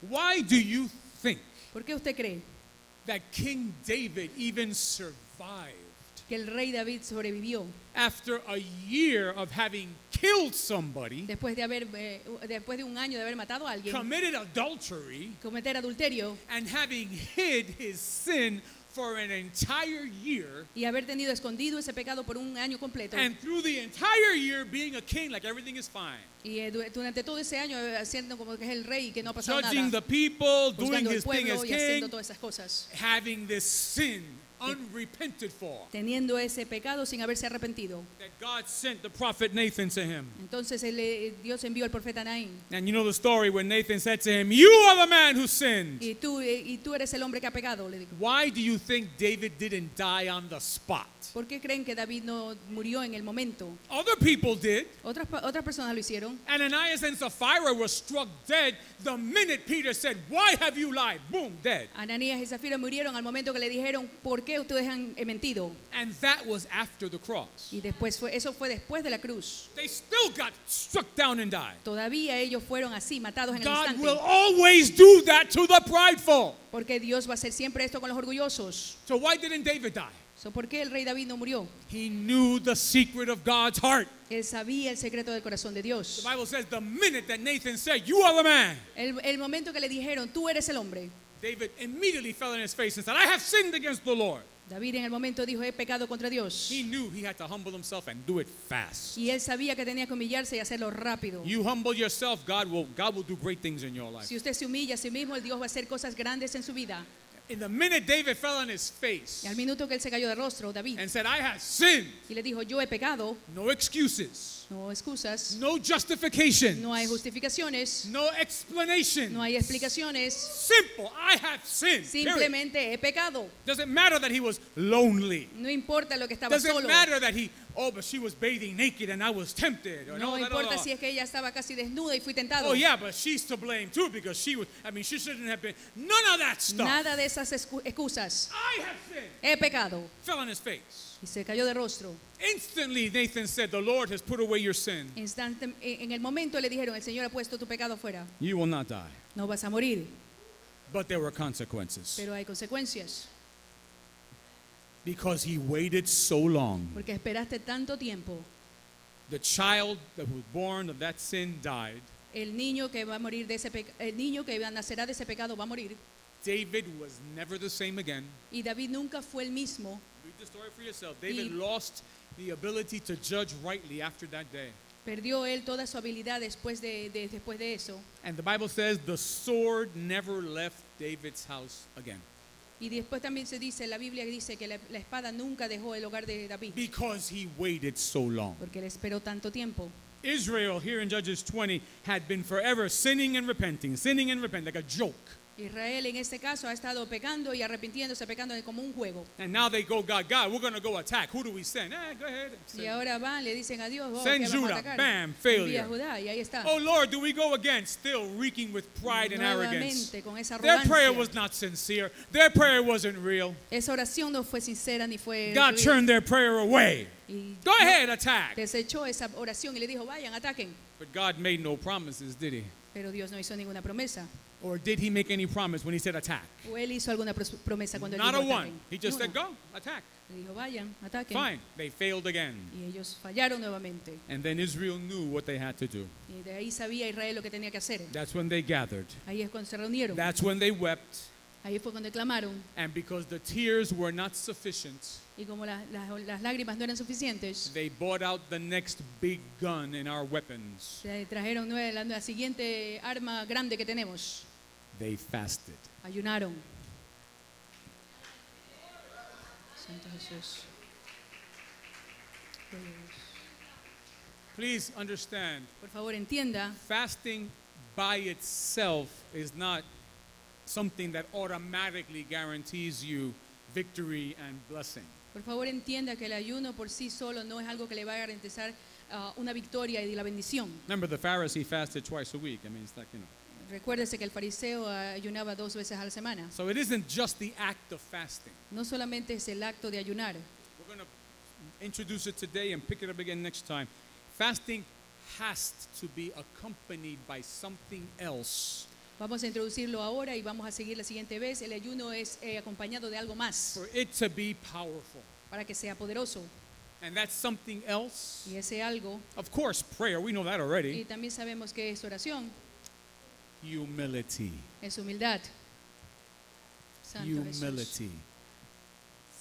Why do you think ¿Por qué usted cree that King David even survived que el rey David sobrevivió after a year of having killed somebody, después de, haber, eh, después de un año de haber matado a alguien, committed adultery, cometer adulterio and having hid his sin for an entire year? y haber tenido escondido ese pecado por un año completo? And through the entire year being a king, like everything is fine. Y eh, du- durante todo ese año eh, haciendo como que es el rey y que no ha pasado Judging nada, the people, doing his thing as king, having this sin unrepented for. teniendo ese pecado sin haberse arrepentido. That God sent the prophet Nathan to him. Entonces él, eh, Dios envió al profeta Naín. And you know the story when Nathan said to him, You are the man who sinned. Y tú, eh, y tú eres el hombre que ha pecado, le dijo. Why do you think David didn't die on the spot? ¿Por qué creen que David no murió en el momento? Other people did. Otras, otras personas lo hicieron. Ananias and Sapphira were struck dead the minute Peter said, Why have you lied? Boom, dead. Ananías y Zafira murieron al momento que le dijeron, ¿por qué ustedes han mentido? And that was after the cross. Y después fue, eso fue después de la cruz. They still got struck down and died. Todavía ellos fueron así, matados en el God instante. will always do that to the prideful. Porque Dios va a hacer siempre esto con los orgullosos. So why didn't David die? So, ¿Por qué el rey David no murió? He knew the secret of God's heart. Él sabía el secreto del corazón de Dios. The Bible says the minute that Nathan said, You are the man, El, el momento que le dijeron, tú eres el hombre. David immediately fell on his face and said, I have sinned against the Lord. David en el momento dijo, he pecado contra Dios. He knew he had to humble himself and do it fast. Y él sabía que tenía que humillarse y hacerlo rápido. You humble yourself, God will, God will do great things in your life. Si usted se humilla a sí mismo, el Dios va a hacer cosas grandes en su vida. In the minute David fell on his face Y al minuto que él se cayó de rostro, David, and said, I have sinned, y le dijo, yo he pecado, no excuses, no excusas, no justification, no hay justificaciones, no explanation. no hay explicaciones, Simple, I have sinned. period. simplemente he pecado. Doesn't matter that he was lonely. No importa lo que estaba Doesn't solo. matter that he, oh, but she was bathing naked and I was tempted. Or No no, importa no, si es que ella estaba casi desnuda y fui tentado. Oh, yeah, but she's to blame too because she was, I mean, she shouldn't have been. None of that stuff. Nada de esas excu- excusas. I have sinned. He pecado. Fell on his face. Y se cayó de rostro. Instantly, Nathan said, The Lord has put away your sin. Instante- en el momento le dijeron, el Señor ha puesto tu pecado fuera. You will not die. No vas a morir, But there were consequences pero hay consecuencias. Because he waited so long. Porque esperaste tanto tiempo. The child that was born of that sin died. El niño que va a morir de ese el niño que va- nacerá de ese pecado va a morir. David was never the same again. Y David nunca fue el mismo. Read the story for yourself. David Y- lost the ability to judge rightly after that day. Perdió él toda su habilidad después de, de- después de eso. And the Bible says the sword never left David's house again Y después también se dice, la Biblia dice que la, la espada nunca dejó el hogar de David. because he waited so long. Porque él esperó tanto tiempo. Israel, here in Judges 20, had been forever sinning and repenting, sinning and repenting, like a joke. Israel en este caso ha estado pecando y arrepintiéndose, pecando como un juego. And now they go, God, God, we're going to go attack. Who do we send? Eh, go ahead. Y ahora van, le dicen a Dios, oh, Send ¿qué vamos a Judah. Bam, failure. Judá y ahí está. Oh Lord, do we go again? Still reeking with pride and arrogance. Con esa Their prayer was not sincere. Their prayer wasn't real. Esa oración no fue sincera ni fue God real. turned their prayer away. y Go ahead, attack. desechó esa oración y le dijo, vayan, ataquen. But God made no promises, did he? Pero Dios no hizo ninguna promesa. Or did he make any promise when he said attack? O él hizo alguna promesa cuando él Not a dijo one. ataquen. He just Ni said, go, attack. Le dijo, vayan, ataquen. Fine. They failed again. Y ellos fallaron nuevamente. And then Israel knew what they had to do. Y de ahí sabía Israel lo que tenía que hacer. That's when they gathered. Ahí es cuando se reunieron. That's when they wept. Ahí fue cuando clamaron. And because the tears were not sufficient, Y como la- la- las lágrimas no eran suficientes, they bought out the next big gun in our weapons. trajeron la siguiente arma grande que tenemos. They fasted. Ayunaron. Santo Jesús. Gloria a Dios. Please understand, Por favor, entienda fasting by itself is not something that automatically guarantees you victory and blessing. Por favor, entienda que el ayuno por sí solo no es algo que le va a garantizar ah, una victoria y la bendición. Remember, the Pharisee fasted twice a week. I mean, it's like, you know. Recuérdese que el fariseo ayunaba dos veces a la semana. So it isn't just the act of fasting. No solamente es el acto de ayunar. We're going to introduce it today and pick it up again next time. Fasting has to be accompanied by something else Vamos a introducirlo ahora y vamos a seguir la siguiente vez. El ayuno es eh, acompañado de algo más for it to be powerful. para que sea poderoso. And that's something else. Y ese algo, Of course, prayer, we know that y already. también sabemos que es oración, Humility. es humildad. Santo Jesús. Humility.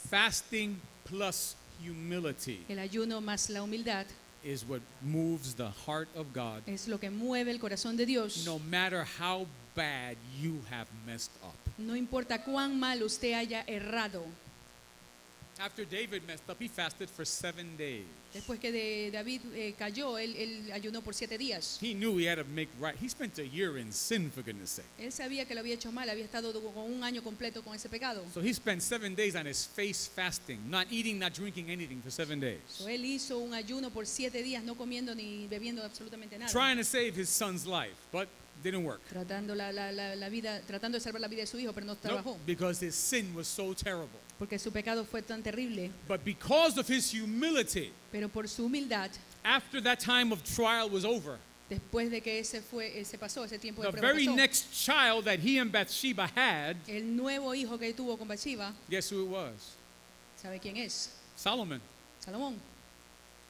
Fasting plus humility El ayuno más la humildad is what moves the heart of God es lo que mueve el corazón de Dios. no matter how bad you have messed up. No importa cuán mal usted haya errado. After David messed up, he fasted for seven days. Después que de- David eh, cayó, él, él ayunó por siete días. He knew he had to make right. He spent a year in sin, for goodness sake. Él sabía que lo había hecho mal, había estado con un año completo con ese pecado. So he spent seven days on his face fasting, not eating, not drinking anything for seven days, So, él hizo un ayuno por siete días, no comiendo ni bebiendo absolutamente nada. trying to save his son's life, but didn't work. Tratando la, la- la- la vida, tratando de salvar la vida de su hijo, pero no Nope, trabajó. because his sin was so terrible. Porque su pecado fue tan terrible. But because of his humility, Pero por su humildad, after that time of trial was over, después de que ese fue, ese pasó, ese tiempo de the prueba very pasó, next child that he and Bathsheba had, el nuevo hijo que tuvo con Bathsheba, guess who it was? ¿sabe quién es? Solomon. Salomón.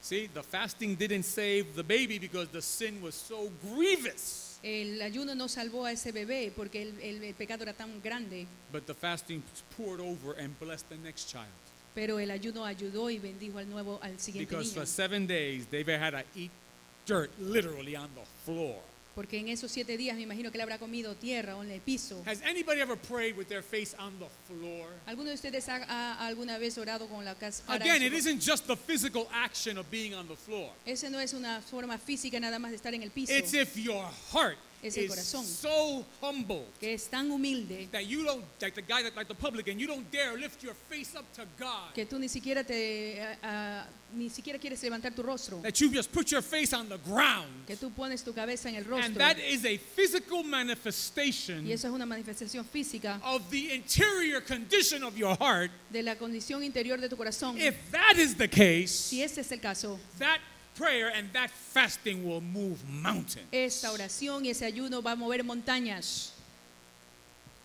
See, the fasting didn't save the baby because the sin was so grievous. El ayuno no salvó a ese bebé porque el, el- el pecado era tan grande, But the fasting poured over and blessed the next child. pero el ayuno ayudó y bendijo al nuevo, al siguiente Because niño. for seven days, David had to eat dirt literally on the floor. Porque en esos siete días me imagino que él habrá comido tierra o en el piso. Has anybody ever prayed with their face on the floor? ¿Alguno de ustedes ha, ha alguna vez orado con la cara Again, it isn't just the physical action of being on the floor. Ese no es una forma física nada más de estar en el piso, It's if your heart Es el is corazón. so humble que es tan humilde that you don't, like the guy that, like the publican, you don't dare lift your face up to God. que tú ni siquiera te ni siquiera quieres levantar tu rostro, That you just put your face on the ground. que tú pones tu cabeza en el And rostro. that is a physical Y manifestation eso es una manifestación física of the interior condition of your heart. de la condición interior de tu corazón. If that is the case, Si ese es el caso, that prayer and that fasting will move mountains. esta oración y ese ayuno va a mover montañas.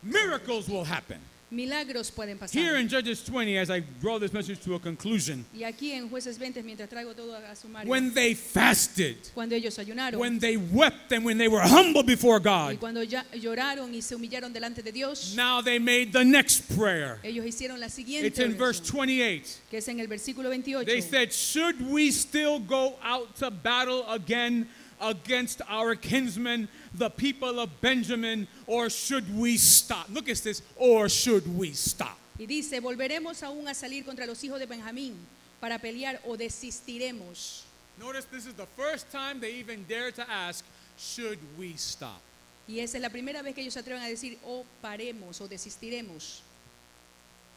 Miracles will happen. Milagros pueden pasar. Here in Judges 20, as I draw this message to a conclusion, Y aquí en Jueces 20, mientras traigo todo a sumario, when they fasted, cuando ellos ayunaron when they wept, and when they were humble before y God, cuando ya lloraron y se humillaron delante de Dios, now they made the next prayer. ellos hicieron la It's siguiente in verse 28. que es en el versículo 28. They said, Should we still go out to battle again against our kinsmen, the people of Benjamin, or should we stop? Look at this, or should we stop? Y dice, volveremos aún a salir contra los hijos de Benjamín para pelear o desistiremos. Notice this is the first time they even dare to ask, Should we stop? Y esa es la primera vez que ellos se atreven a decir, o paremos o desistiremos.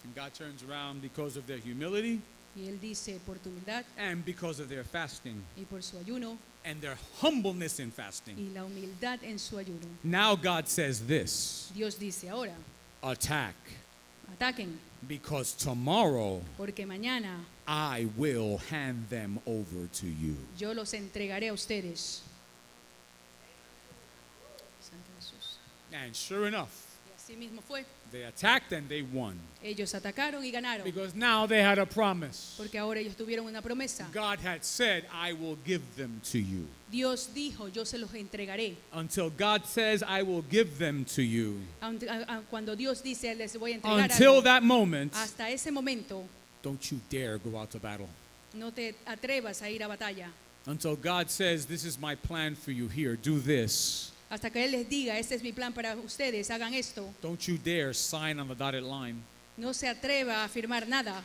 And God turns around because of their humility Y él dice, por tu humildad and because of their fasting y por su ayuno and their humbleness in fasting. y la humildad en su ayuno. Now God says this Dios dice ahora, attack, ataquen, because tomorrow porque mañana I will hand them over to you. yo los entregaré a ustedes. And sure enough, así mismo fue. they attacked and they won. Ellos atacaron y ganaron, Because now they had a promise. porque ahora ellos tuvieron una promesa. God had said, I will give them to you. Dios dijo, yo se los entregaré. Until God says, I will give them to you. Aun- a- a- Cuando Dios dice, les voy a entregar Until algo, that moment, hasta ese momento, don't you dare go out to battle. no te atrevas a ir a batalla. Until God says, This is my plan for you. Here, do this. Hasta que Él les diga, este es mi plan para ustedes, hagan esto. Don't you dare sign on the dotted line. No se atreva a afirmar nada.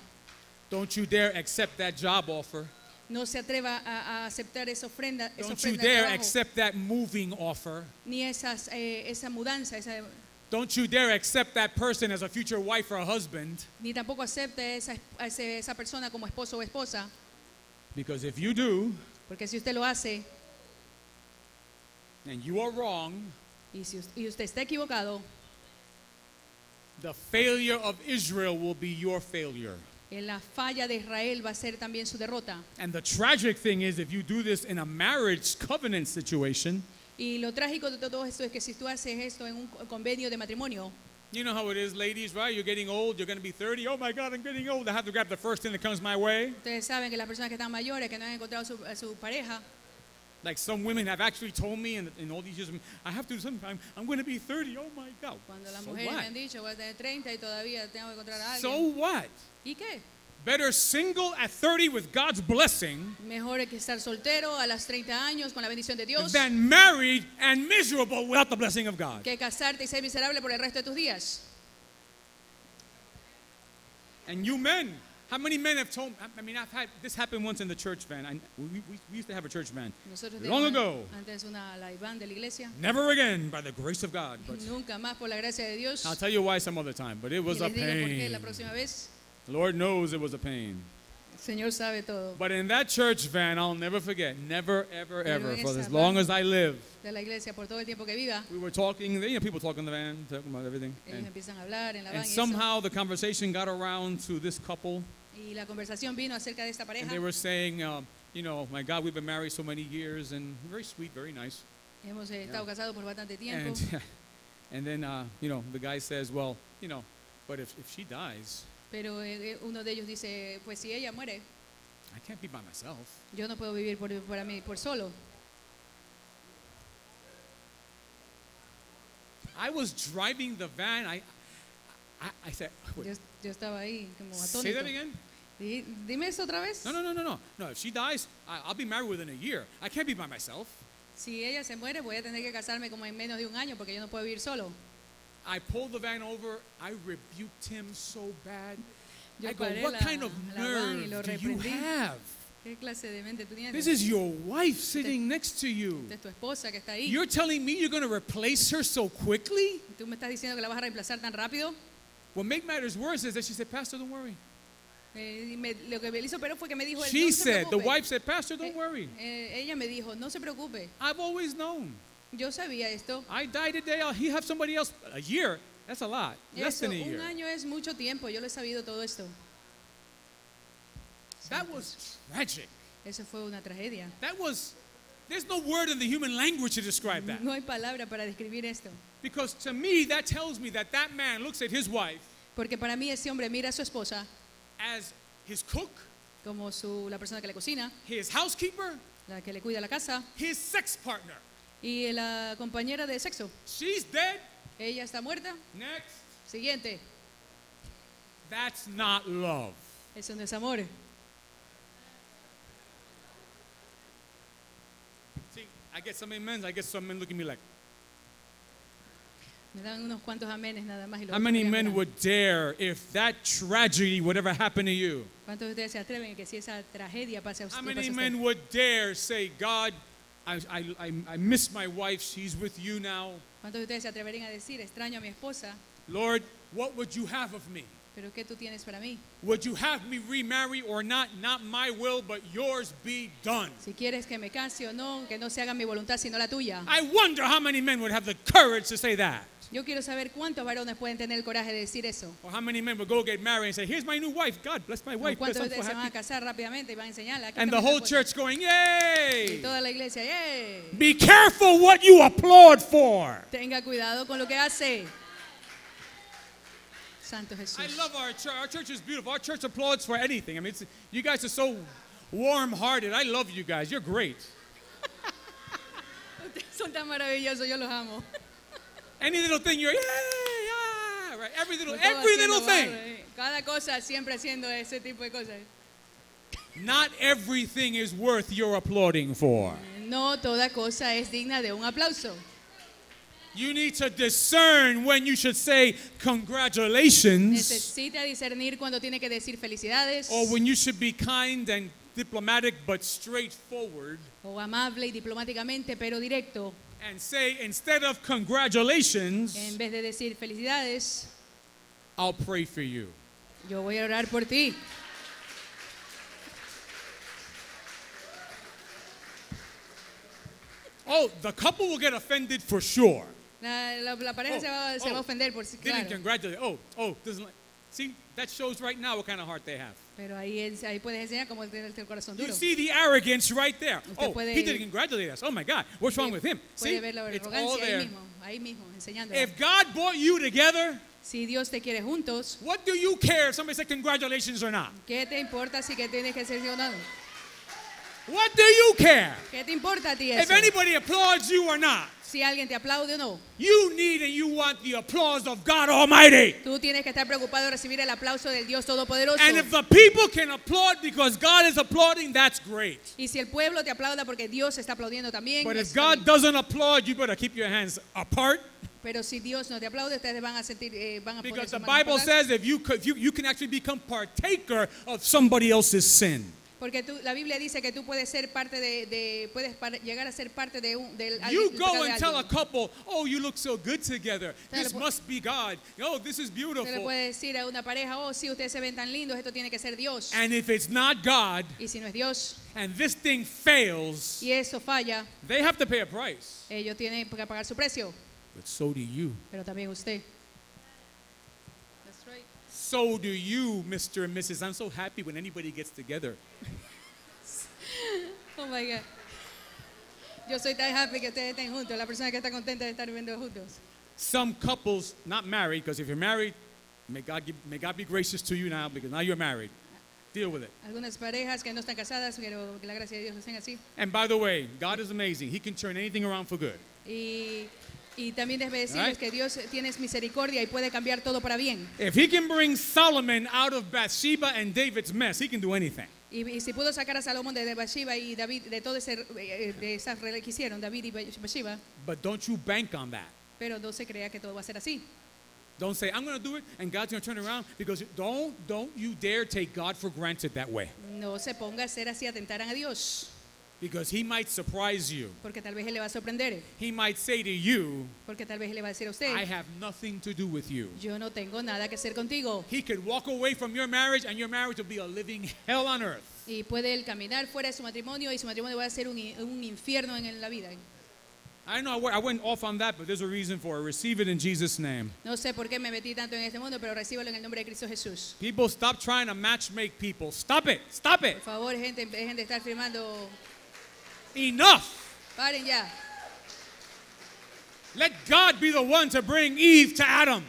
Don't you dare accept that job offer. No se atreva a, a aceptar esa ofrenda, esa Don't you de dare trabajo, accept that moving offer. ni esas, eh, esa mudanza, esa- Don't you dare accept that person as a future wife or a husband. ni tampoco acepte esa, esa persona como esposo o esposa, Because if you do, porque si usted lo hace and you are wrong, y, si y usted está equivocado, the failure of Israel will be your failure. la falla de Israel va a ser también su derrota. And the tragic thing is, if you do this in a marriage covenant situation, Y lo trágico de todo esto es que si tú haces esto en un convenio de matrimonio, you know how it is, ladies, right? You're getting old, you're going to be 30. Oh my God, I'm getting old. I have to grab the first thing that comes my way. ustedes saben que las personas que están mayores, que no han encontrado su- su pareja, Like some women have actually told me in, in all these years, I have to do something. I'm, going to be 30. Oh my God. cuando las So mujeres me what? han dicho, voy a tener 30 y todavía tengo que encontrar a So what? ¿Y qué? Better single at 30 with God's blessing Mejor que estar soltero a las 30 años con la bendición de Dios than married and miserable without the blessing of God. que casarte y ser miserable por el resto de tus días. And you men, how many men have told? I mean, I've had this happen once in the church van. I, we, we, we used to have a church van. Nosotros Long ago. antes una la Iván de la iglesia. Never again, by the grace of God. But Nunca más por la gracia de Dios. I'll tell you why some other time. But it was a les digo por qué la pain. próxima vez. Lord knows it was a pain. Señor sabe todo. But in that church van, I'll never forget. Never, ever, ever. For as long as I live, De la iglesia por todo el tiempo que viva. we were talking. You know, people talk in the van, talking about everything. Ellos And, empiezan a hablar en la van and somehow the conversation got around to this couple. Y la conversación vino acerca de esta And pareja. they were saying, um, you know, my God, we've been married so many years and very sweet, very nice. Hemos eh, estado casados por bastante tiempo. And, and then, uh, you know, the guy says, well, you know, but if, if she dies, Pero eh, eh, uno de ellos dice, pues si ella muere, I can't be by myself. yo no puedo vivir por, para mí, por solo. I was driving the van. I, I, I said, wait, Yo, yo estaba ahí como say that atónito. again? Di- Dime eso otra vez. No, no, no, no, no. No, if she dies, I, I'll be married within a year. I can't be by myself. Si ella se muere, voy a tener que casarme como en menos de un año porque yo no puedo vivir solo. I pulled the van over. I rebuked him so bad. Yo I go, paré what la- kind of la van y lo nerve do you reprendí. have? ¿Qué clase de mente tú tienes? This is your wife sitting next to you. Esta es tu esposa que está ahí. You're telling me you're going to replace her so quickly? Tú me estás diciendo que la vas a reemplazar tan rápido. What make matters worse is that she said, Pastor, don't worry. Eh, me- lo que me hizo pero fue que me dijo She no se said, the preocupe. wife said, Pastor, don't Eh, worry. eh, ella me dijo, no se preocupe. I've always known. Yo sabía esto. I die today, he have somebody else. A year, that's a lot. Less Eso, than a un year. año es mucho tiempo. Yo lo he sabido todo esto. That was tragic. Eso fue una tragedia. That was, there's no word in the human language to describe that. No hay palabra para describir esto. Because to me, that tells me that that man looks at his wife Porque para mí ese hombre mira a su esposa as his cook, como su, la persona que le cocina, his housekeeper, la que le cuida la casa his sex partner. y la compañera de sexo. She's dead. Ella está muerta. Next. Siguiente. That's not love. Eso no es amor. See, I get some amens, I get some men looking at me like, Me dan unos cuantos amenes nada más. Y los how many men would dare if that tragedy would ever happen to you? ¿Cuántos de ustedes se atreven que si esa tragedia pase a How many usted? men would dare say, God, I, I, I, I miss my wife, she's with you now. ¿Cuántos de ustedes se atreverían a decir, extraño a mi esposa, Lord, what would you have of me? pero qué tú tienes para mí? Would you have me remarry or not? Not my will, but yours be done. Si quieres que me case o no, que no se haga mi voluntad sino la tuya. I wonder how many men would have the courage to say that. Yo quiero saber cuántos varones pueden tener el coraje de decir eso. Or how many men would go get married and say, Here's my new wife. God bless my wife. Cuántos de se van a casar rápidamente y van a enseñarla. And the whole church going, Y Yay! toda la iglesia, ¡eh! Be careful what you applaud for. Tenga cuidado con lo que hace. Santo I Jesús. love our church. Our church is beautiful. Our church applauds for anything. I mean, it's, you guys are so warm hearted. I love you guys. You're great. Ustedes son tan maravillosos, yo los amo. Any little thing, you're, yeah, yeah, right? Every little, every little thing. Cada cosa siempre haciendo ese tipo de cosas. Not everything is worth your applauding for. No toda cosa es digna de un aplauso. You need to discern when you should say congratulations Necesita discernir cuando tiene que decir felicidades or when you should be kind and diplomatic but straightforward o amable y diplomáticamente, pero directo. And say, instead of congratulations, En vez de decir felicidades, I'll pray for you. yo voy a orar por ti. Oh, the couple will get offended for sure. La, la- la pareja Oh, se, va, se va oh, a ofender por sí, Didn't congratulate. Oh, oh, doesn't like. See, that shows right now what kind of heart they have. Pero ahí, es- ahí puedes enseñar cómo el corazón You see the arrogance right there. Usted Oh, puede- he didn't congratulate us. Oh my God, what's wrong with him? See, Puede ver la it's all ahí there. mismo, ahí mismo, enseñando. If God brought you together, Si Dios te quiere juntos, what do you care if somebody said congratulations or not? ¿qué te importa si que tienes que ser no? What do you care ¿Qué te importa a ti if anybody applauds you or not? Si alguien te aplaude o no. You need and you want the applause of God Almighty. Tú tienes que estar preocupado de recibir el aplauso del Dios Todopoderoso. And if the people can applaud because God is applauding, that's great. Y si el pueblo te aplauda porque Dios está aplaudiendo también. But if God doesn't applaud, you better keep your hands apart Pero si Dios no te aplaude, ustedes van a sentir, eh, van a because the Bible says if you, if you you can actually become partaker of somebody else's sin. Porque tú- la Biblia dice que tú puedes ser parte de, de- puedes llegar a ser parte de un del You go and tell a couple, "Oh, you look so good together. Le This must be God. Oh, this is Usted le beautiful." puede decir a una pareja, oh, sí, ustedes se ven tan lindos, esto tiene que ser Dios. And if it's not God Y si no es Dios and this thing fails, y eso falla, they have to pay a price. ellos tienen que pagar su precio, But so do you. pero también usted. So do you, Mr. and Mrs. I'm so happy when anybody gets together. Oh my God. Yo soy tan happy que ustedes estén juntos, la persona que está contenta de estar viviendo juntos. Some couples not married, because if you're married, may God, give, may God be gracious to you now because now you're married. Deal with it. Algunas parejas que no están casadas, pero la gracia de Dios estén así. And by the way, God is amazing. He can turn anything around for good. Y, y también debe decirles Right. que Dios tiene misericordia y puede cambiar todo para bien. If He can bring Solomon out of Bathsheba and David's mess, He can do anything. Y, y si pudo sacar a Salomón de, de Bathsheba y David, de todo ese, eh, de esas que hicieron, David y Bathsheba, But don't you bank on that. pero no se crea que todo va a ser así. Don't say, I'm going to do it and God's going to turn around because don't, don't you dare take God for granted that way No se ponga a ser así, atentaran a Dios, because He might surprise you. porque tal vez Él le va a sorprender, He might say to you, porque tal vez Él le va a decir a usted, I have nothing to do with you. yo no tengo nada que hacer contigo. He could walk away from your marriage and your marriage will be a living hell on earth. Y puede él caminar fuera de su matrimonio y su matrimonio va a ser un, i- un infierno en la vida. I know I went- off on that, but there's a reason for it. Receive it in Jesus' name. No sé por qué me metí tanto en este mundo, pero recíbalo en el nombre de Cristo Jesús. People, stop trying to match make people. Stop it. Stop it. Por favor, gente, dejen de estar firmando. Enough. Paren ya. Let God be the one to bring Eve to Adam.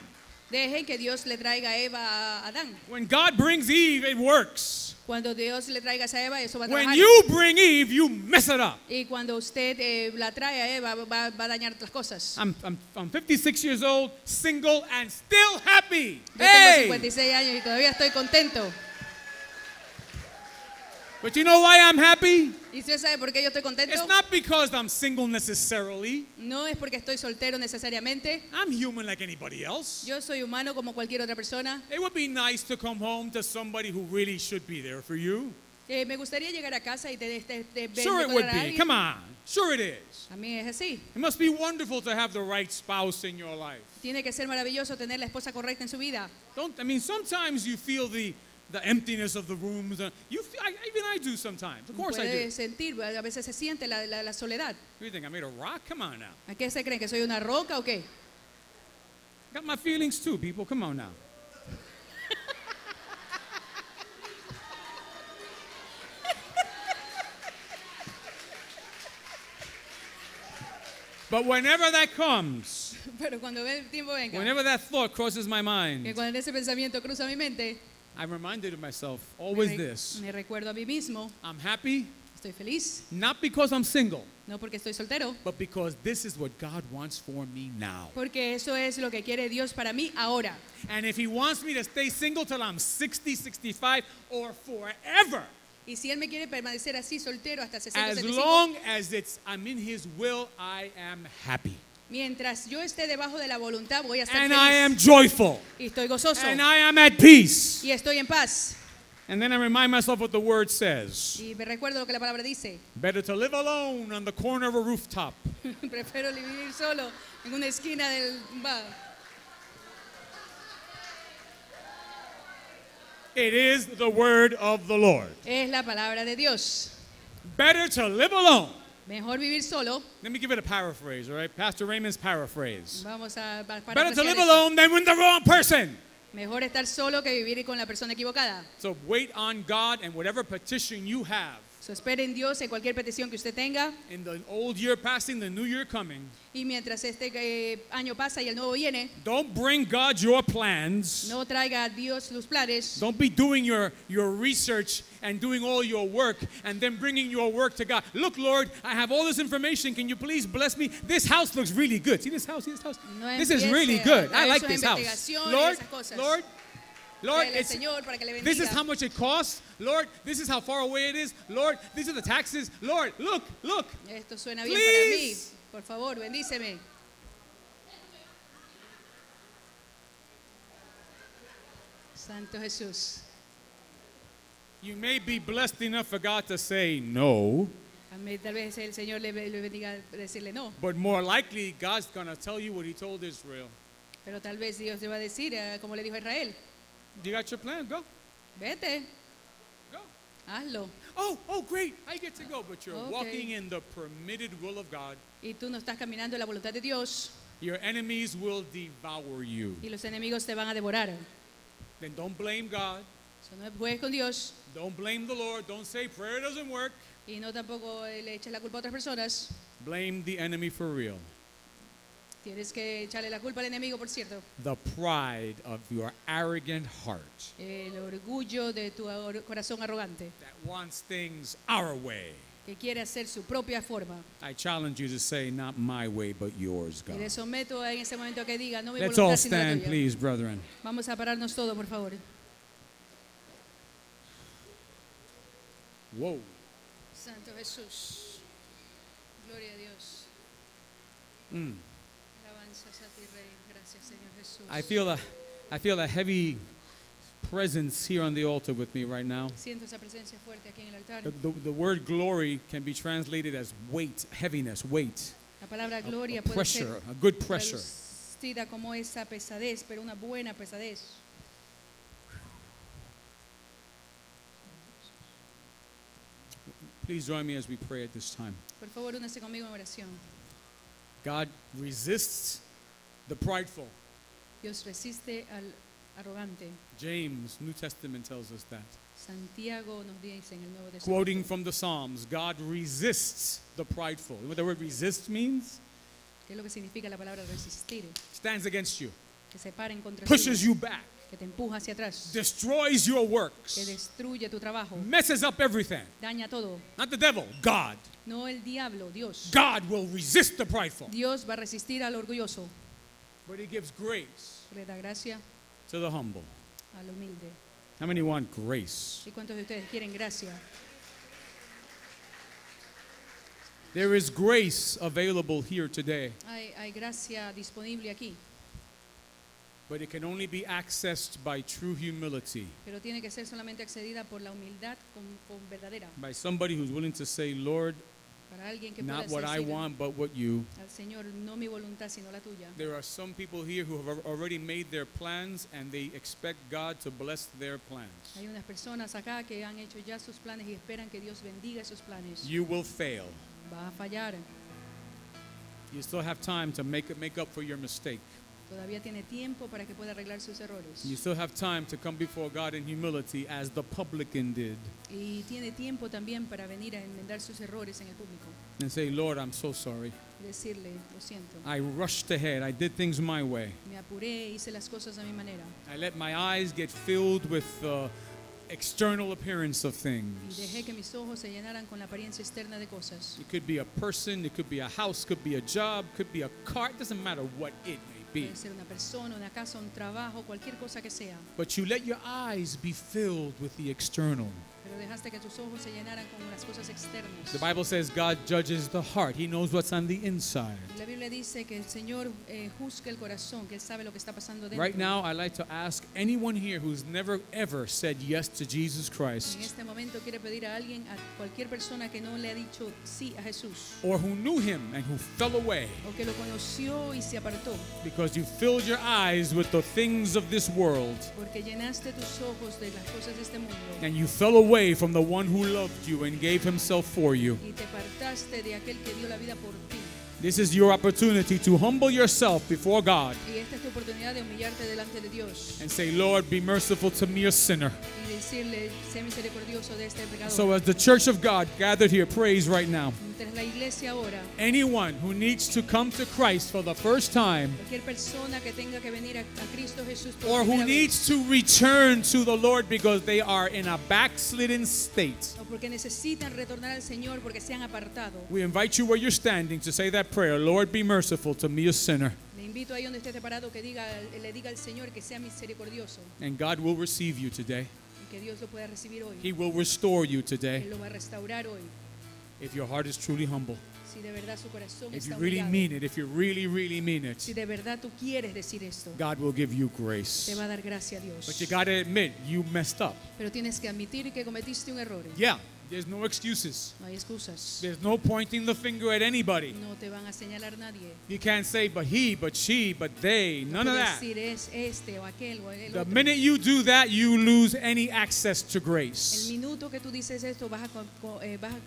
Dejen que Dios le traiga Eva a Adán. When God brings Eve, it works. Cuando Dios le traiga a Eva, eso va a When trabajar. you bring Eve, you mess it up. Y cuando usted eh, la trae a Eva, va, va a dañar las cosas. I'm, I'm, I'm 56 years old, single, and still happy. Yo tengo Hey! 56 años y todavía estoy contento. But you know why I'm happy? ¿Y usted sabe por qué yo estoy contento? It's not because I'm single necessarily. No es porque estoy soltero necesariamente. I'm human like anybody else. Yo soy humano como cualquier otra persona. It would be nice to come home to somebody who really should be there for you. Eh, me gustaría llegar a casa y te, te, te, Sure, it would be. Come on. Sure, it is. A mí es así. It must be wonderful to have the right spouse in your life. Tiene que ser maravilloso tener la esposa correcta en su vida. Don't I mean sometimes you feel the the emptiness of the rooms. uh, you feel, I, even I do sometimes. Of course I Puede do. sentir, a veces se siente la, la- la soledad. You think I made a rock? Come on now. ¿A qué se creen? ¿Que soy una roca o qué? Got my feelings too, people. Come on now. but whenever that comes, Pero cuando el tiempo venga, whenever that thought crosses my que mind, cuando ese pensamiento cruza mi mente, I'm reminded of myself always this. me recuerdo a mí mismo, I'm happy estoy feliz, not because I'm single, no porque estoy soltero, but because this is what God wants for me now. porque eso es lo que quiere Dios para mí ahora. And if He wants me to stay single till I'm 60, 65, or forever, Y si Él me quiere permanecer así soltero hasta 60, as 65, long as it's I'm in His will, I am happy. Mientras yo esté debajo de la voluntad, voy a estar And feliz. I am joyful. y estoy gozoso. And I am at peace. y estoy en paz. And then I remind myself what the word says. Y me recuerdo lo que la palabra dice. Better to live alone on the corner of a rooftop Prefiero vivir solo en una esquina del bar. It is the word of the Lord. Es la palabra de Dios. Better to live alone. Mejor vivir solo. Let me give it a paraphrase, all right? Pastor Raymond's paraphrase. Vamos a Better to live alone than with the wrong person. Mejor estar solo que vivir con la persona equivocada. So wait on God and whatever petition you have So, espere en Dios en cualquier petición que usted tenga. in the old year passing, the new year coming. Y mientras este eh, año pasa y el nuevo viene, Don't bring God your plans. no traiga a Dios los planes. Don't be doing your, your research and doing all your work and then bringing your work to God. Look, Lord, I have all this information. Can you please bless me? This house looks really good. See this house? See this house? No this is really good. I like this house. Lord. Lord, Lord, it's, Señor para que le this is how much it costs. Lord, this is how far away it is. Lord, these are the taxes. Lord, look, look. Esto suena bien para mí. Por favor, bendíceme. Santo Jesús. You may be blessed enough for God to say no, tal vez el Señor le, le bendiga decirle no, but more likely, God's going to tell you what He told Israel. pero tal vez Dios le va a decir, eh, como le dijo a Israel, You got your plan? Go. vete. Hazlo. Oh, oh, great. I get to go. But you're Okay. walking in the permitted will of God. Y tú no estás caminando en la voluntad de Dios Your enemies will devour you. y los enemigos te van a devorar. Then don't blame God. So, no juegues con Dios Don't blame the Lord. Don't say prayer doesn't work. y no tampoco le eches la culpa a otras personas. Blame the enemy for real. Tienes que echarle la culpa al enemigo, por cierto. The pride of your arrogant heart El orgullo de tu or- corazón arrogante, that wants things our way. que quiere hacer su propia forma. I challenge you to say, not my way, but yours, Y God. le someto en ese momento que diga, no mi Let's all stand, please, brethren. Vamos a pararnos todos, por favor. Whoa. Santo Jesús. Gloria a Dios. Mm. I feel a, I feel a heavy presence here on the altar with me right now. Siento esa presencia fuerte aquí en el altar. The, the, the word glory can be translated as weight, heaviness, weight, La palabra a- gloria a puede pressure, ser a good pressure. traducida como esa pesadez, pero una buena pesadez. Please join me as we pray at this time. Por favor, únase conmigo en oración. God resists the prideful. Dios resiste al arrogante. James, New Testament tells us that. Santiago nos dice en el Nuevo Testamento. Quoting from the Psalms, God resists the prideful. You know what the word resist means? ¿Qué es lo que significa la palabra resistir? Stands against you, Que se paren contra pushes you back, que te empuja hacia atrás, destroys your works. que destruye tu trabajo, messes up everything. daña todo. Not the devil, God. No el diablo, Dios. God will resist the prideful, Dios va a resistir al orgulloso, but he gives grace le da gracia to the humble. al humilde. How many want grace? ¿Y cuántos de ustedes quieren gracia? There is grace available here today, Hay, hay gracia disponible aquí, but it can only be accessed by true humility, pero tiene que ser solamente accedida por la humildad con, con verdadera. by somebody who's willing to say, Lord, Para alguien que pueda not what I want, but what you. al Señor, no mi voluntad, sino la tuya. There are some people here who have already made their plans and they expect God to bless their plans. Hay unas personas acá que han hecho ya sus planes y esperan que Dios bendiga esos planes. You will fail. Va a fallar. You still have time to make, make up for your mistake. Todavía tiene tiempo para que pueda arreglar sus errores. You still have time to come before God in humility as the publican did Y tiene tiempo también para venir a enmendar sus errores en el público. and say, Lord, I'm so sorry. Decirle, lo siento, I rushed ahead. I did things my way. me apuré, hice las cosas a mi manera. I let my eyes get filled with the external appearance of Y things. dejé que mis ojos se llenaran con la apariencia externa de cosas. It could be a person, it could be a house, could be a job, could be a car. It doesn't matter what it be. Ser una persona, una casa, un trabajo, cualquier cosa que sea. But you let your eyes be filled with the external. Pero dejaste que tus ojos se llenaran con las cosas externas. The Bible says God judges the heart. He knows what's on the inside. La Biblia dice que el Señor eh, juzga el corazón, que Él sabe lo que está pasando dentro. Right now, I'd like to ask anyone here who's never ever said yes to Jesus En Christ este momento quiere pedir a alguien, a cualquier persona que no le ha dicho sí a Jesús, or who knew him and who fell away o que lo conoció y se apartó, because you filled your eyes with the things of this world porque llenaste tus ojos de las cosas de este mundo and you fell away from the one who loved you and gave himself for you. y te apartaste de aquel que dio la vida por ti. This is your opportunity to humble yourself before God Y esta es tu de de Dios and say, Lord, be merciful to me, a sinner. Y decirle, sé misericordioso de este pecador. So, as the church of God gathered here, praise right now. La iglesia ahora, Anyone who needs to come to Christ for the first time cualquier persona que tenga que venir a, a Cristo Jesús por or who needs to return to the Lord because they are in a backslidden state, o porque necesitan retornar al Señor porque se han apartado. we invite you where you're standing to say that prayer Lord, be merciful to me, a sinner. Le invito ahí donde esté parado que diga, le diga al Señor que sea misericordioso And God will receive you today. Que Dios lo pueda recibir hoy. He will restore you Él today lo va a restaurar hoy. if your heart is truly humble. Si de verdad su corazón If está you really humillado, mean it, if you really, really mean si it, de verdad tú quieres decir esto, God will give you te grace. va a dar gracia Dios. But you got to admit, you messed up. Pero tienes que admitir que cometiste un error. Yeah, there's no excuses. No hay excusas. There's no pointing the finger at anybody. No te van a señalar nadie. You can't say, but he, but she, but they. No None of that. decir es este o aquel o el The otro. minute you do that, you lose any access to El grace. minuto que tú dices esto vas a, eh, vas a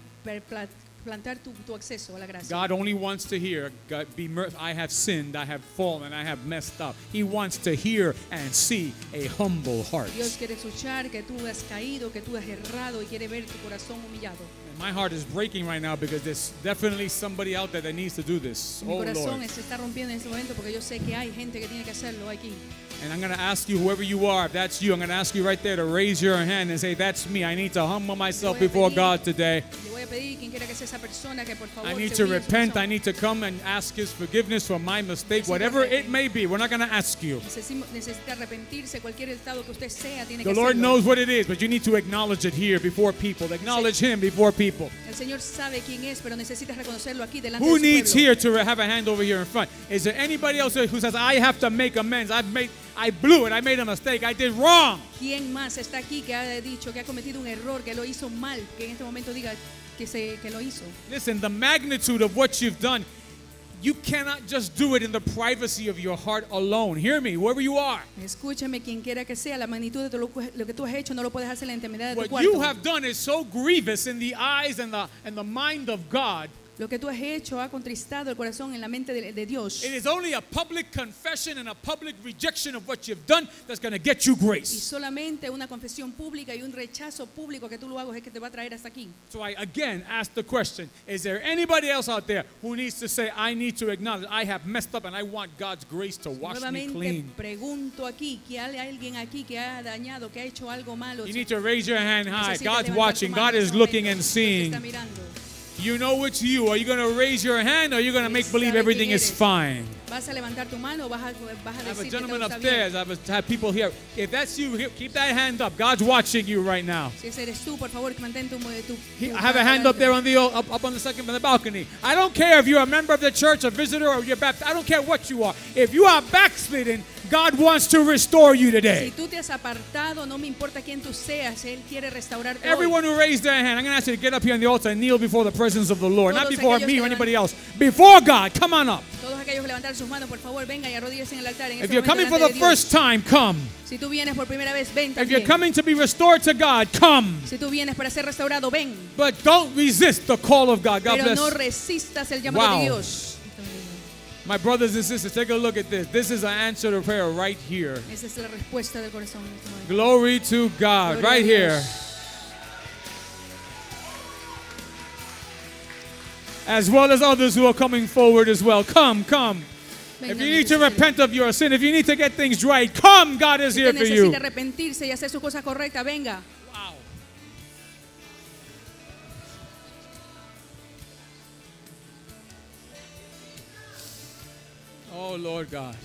plantar tu, tu acceso a la gracia. God only wants to hear, God, be mer- I have sinned, I have fallen, I have messed up. He wants to hear and see a humble heart. Dios quiere escuchar que tú has caído, que tú has errado y quiere ver tu corazón humillado. My heart is breaking right now because there's definitely somebody out there that needs to do this. Mi Oh corazón Lord. se está rompiendo en este momento porque yo sé que hay gente que tiene que hacerlo aquí. And I'm going to ask you, whoever you are, if that's you, I'm going to ask you right there to raise your hand and say, That's me. I need to humble myself before pedir- God today. Le voy a pedir, quien quiera que sea esa persona, que por favor I need to repent. I need to come and ask His forgiveness for my mistake, whatever it may be. We're not going to ask you. Necesimo- necesita arrepentirse, cualquier estado que usted sea, tiene The Lord knows what it is, but you need to acknowledge it here before people. Acknowledge Him before people. El Señor sabe quién es, pero necesitas reconocerlo aquí delante Who needs here to have a hand over here in front? Is there anybody else who says, I have to make amends? I've made, I blew it. I made a mistake. I did wrong. ¿Quién más está aquí que ha dicho que ha cometido un error, que lo hizo mal, que en este momento diga que, se, que lo hizo? Listen, the magnitude of what you've done, you cannot just do it in the privacy of your heart alone. Hear me, whoever you are. Escúchame, quien quiera que sea, la magnitud de lo, lo que tú has hecho no lo puedes hacer en la intimidad de tu What you have done is so grievous in the eyes and the, and the mind of God. Lo que tú has hecho ha contristado el corazón en la mente de, de Dios. It is only a public confession and a public rejection of what you've done that's going to get you Y grace. solamente una confesión pública y un rechazo público que tú lo hagas es que te va a traer hasta aquí. So I again ask the question Is there anybody else out there who needs to say, I need to acknowledge I have messed up and I want God's grace to wash me clean? pregunto aquí, que hay alguien aquí que ha dañado, que ha hecho algo malo. You need to raise your hand high. God's watching, God en is este looking and seeing. You know it's you. Are you going to raise your hand or are you going to make believe everything is fine? ¿Vas a levantar tu mano o vas a, vas a I have a decir que todo gentleman upstairs. I have, a, have people here. If that's you, here, keep that hand up. God's watching you right now. Si ese eres tú, por favor, mantén tu, eh, tu, He- tu I have a hand up there on the up, up on the second on the balcony. I don't care if you're a member of the church, a visitor, or you're baptized. I don't care what you are. If you are backslidden, God wants to restore you Si today. tú te has apartado, no me importa quién tú seas, Él quiere restaurarte hoy. Everyone who raised their hand, I'm going to ask you to get up here on the altar and kneel before the presence of the Lord. Not before me or anybody else. Before God. Come on up. Todos aquellos que levantaron sus manos, por favor, vengan y arrodíllense en el altar. En If you're coming for the first time, come. Si tú vienes por primera vez, ven If you're coming to be restored to God, come. Si tú vienes para ser restaurado, ven. But don't resist the call of God. God Pero bless. no resistas el llamado Wow. de Dios. My brothers and sisters, take a look at this. This is an answer to prayer right here. Esa es la respuesta del corazón. en este momento. Glory to God, Gloria right here. As well as others who are coming forward as well. Come, come. If you need to repent of your sin, if you need to get things right, come. God is here for you. Oh, Lord God.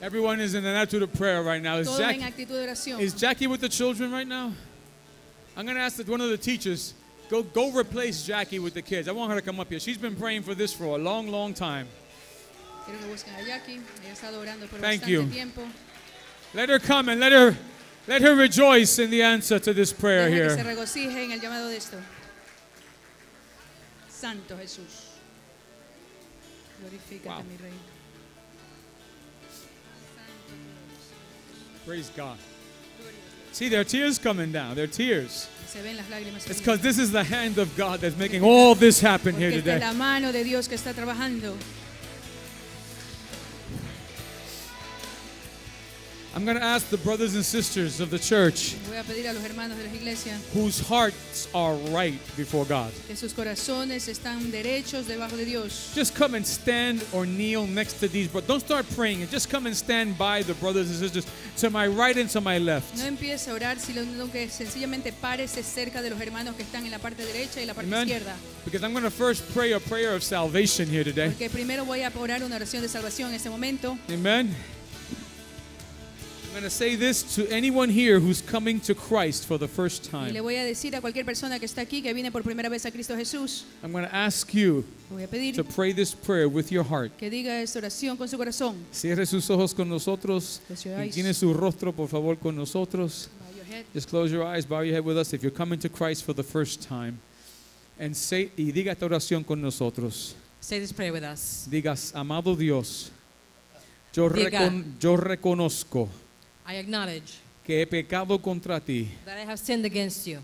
Everyone is in an attitude of prayer right now. Is, Todos Jack, en actitud de oración. is Jackie with the children right now? I'm going to ask that one of the teachers go, go replace Jackie with the kids. I want her to come up here. She's been praying for this for a long, long time. Quiero que busquen a Jackie. Ella ha estado orando por Thank bastante you. tiempo. Let her come and let her, let her rejoice in the answer to this prayer Deja que se here. regocije en el llamado de esto. Santo Jesús. Glorifícate, Wow. mi rey. Praise God. See, there are tears coming down. There are tears. Se ven las lágrimas. It's because this is the hand of God that's making all this happen here Porque esta es today. I'm going to ask the brothers and sisters of the church Voy a pedir a los hermanos de la iglesia whose hearts are right before God. que sus corazones están derechos debajo de Dios. Just come and stand or kneel next to these brothers. Don't start praying. Just come and stand by the brothers and sisters to my right and to my left. No empiece a orar, sino que sencillamente párese cerca de los hermanos que están en la parte derecha y la parte izquierda. Because I'm going to first pray a prayer of salvation here today. Porque primero voy a orar una oración de salvación en este momento. Amen. I'm going to say this to anyone here who's coming to Christ for the first Y le time. voy a decir a cualquier persona que está aquí, que viene por primera vez a Cristo Jesús, I'm going to ask you le voy a pedir to pray this prayer with your heart. que diga esta oración con su corazón. Cierre sus ojos con nosotros. Close your eyes. Incline su rostro, por favor, con nosotros. Bow your head. Just close your eyes, bow your head with us if you're coming to Christ for the first time. And say, y diga esta oración con nosotros. Say this prayer with us. Digas, amado Dios, yo, Diga. recon- yo reconozco I acknowledge que he pecado contra ti. that I have sinned against you.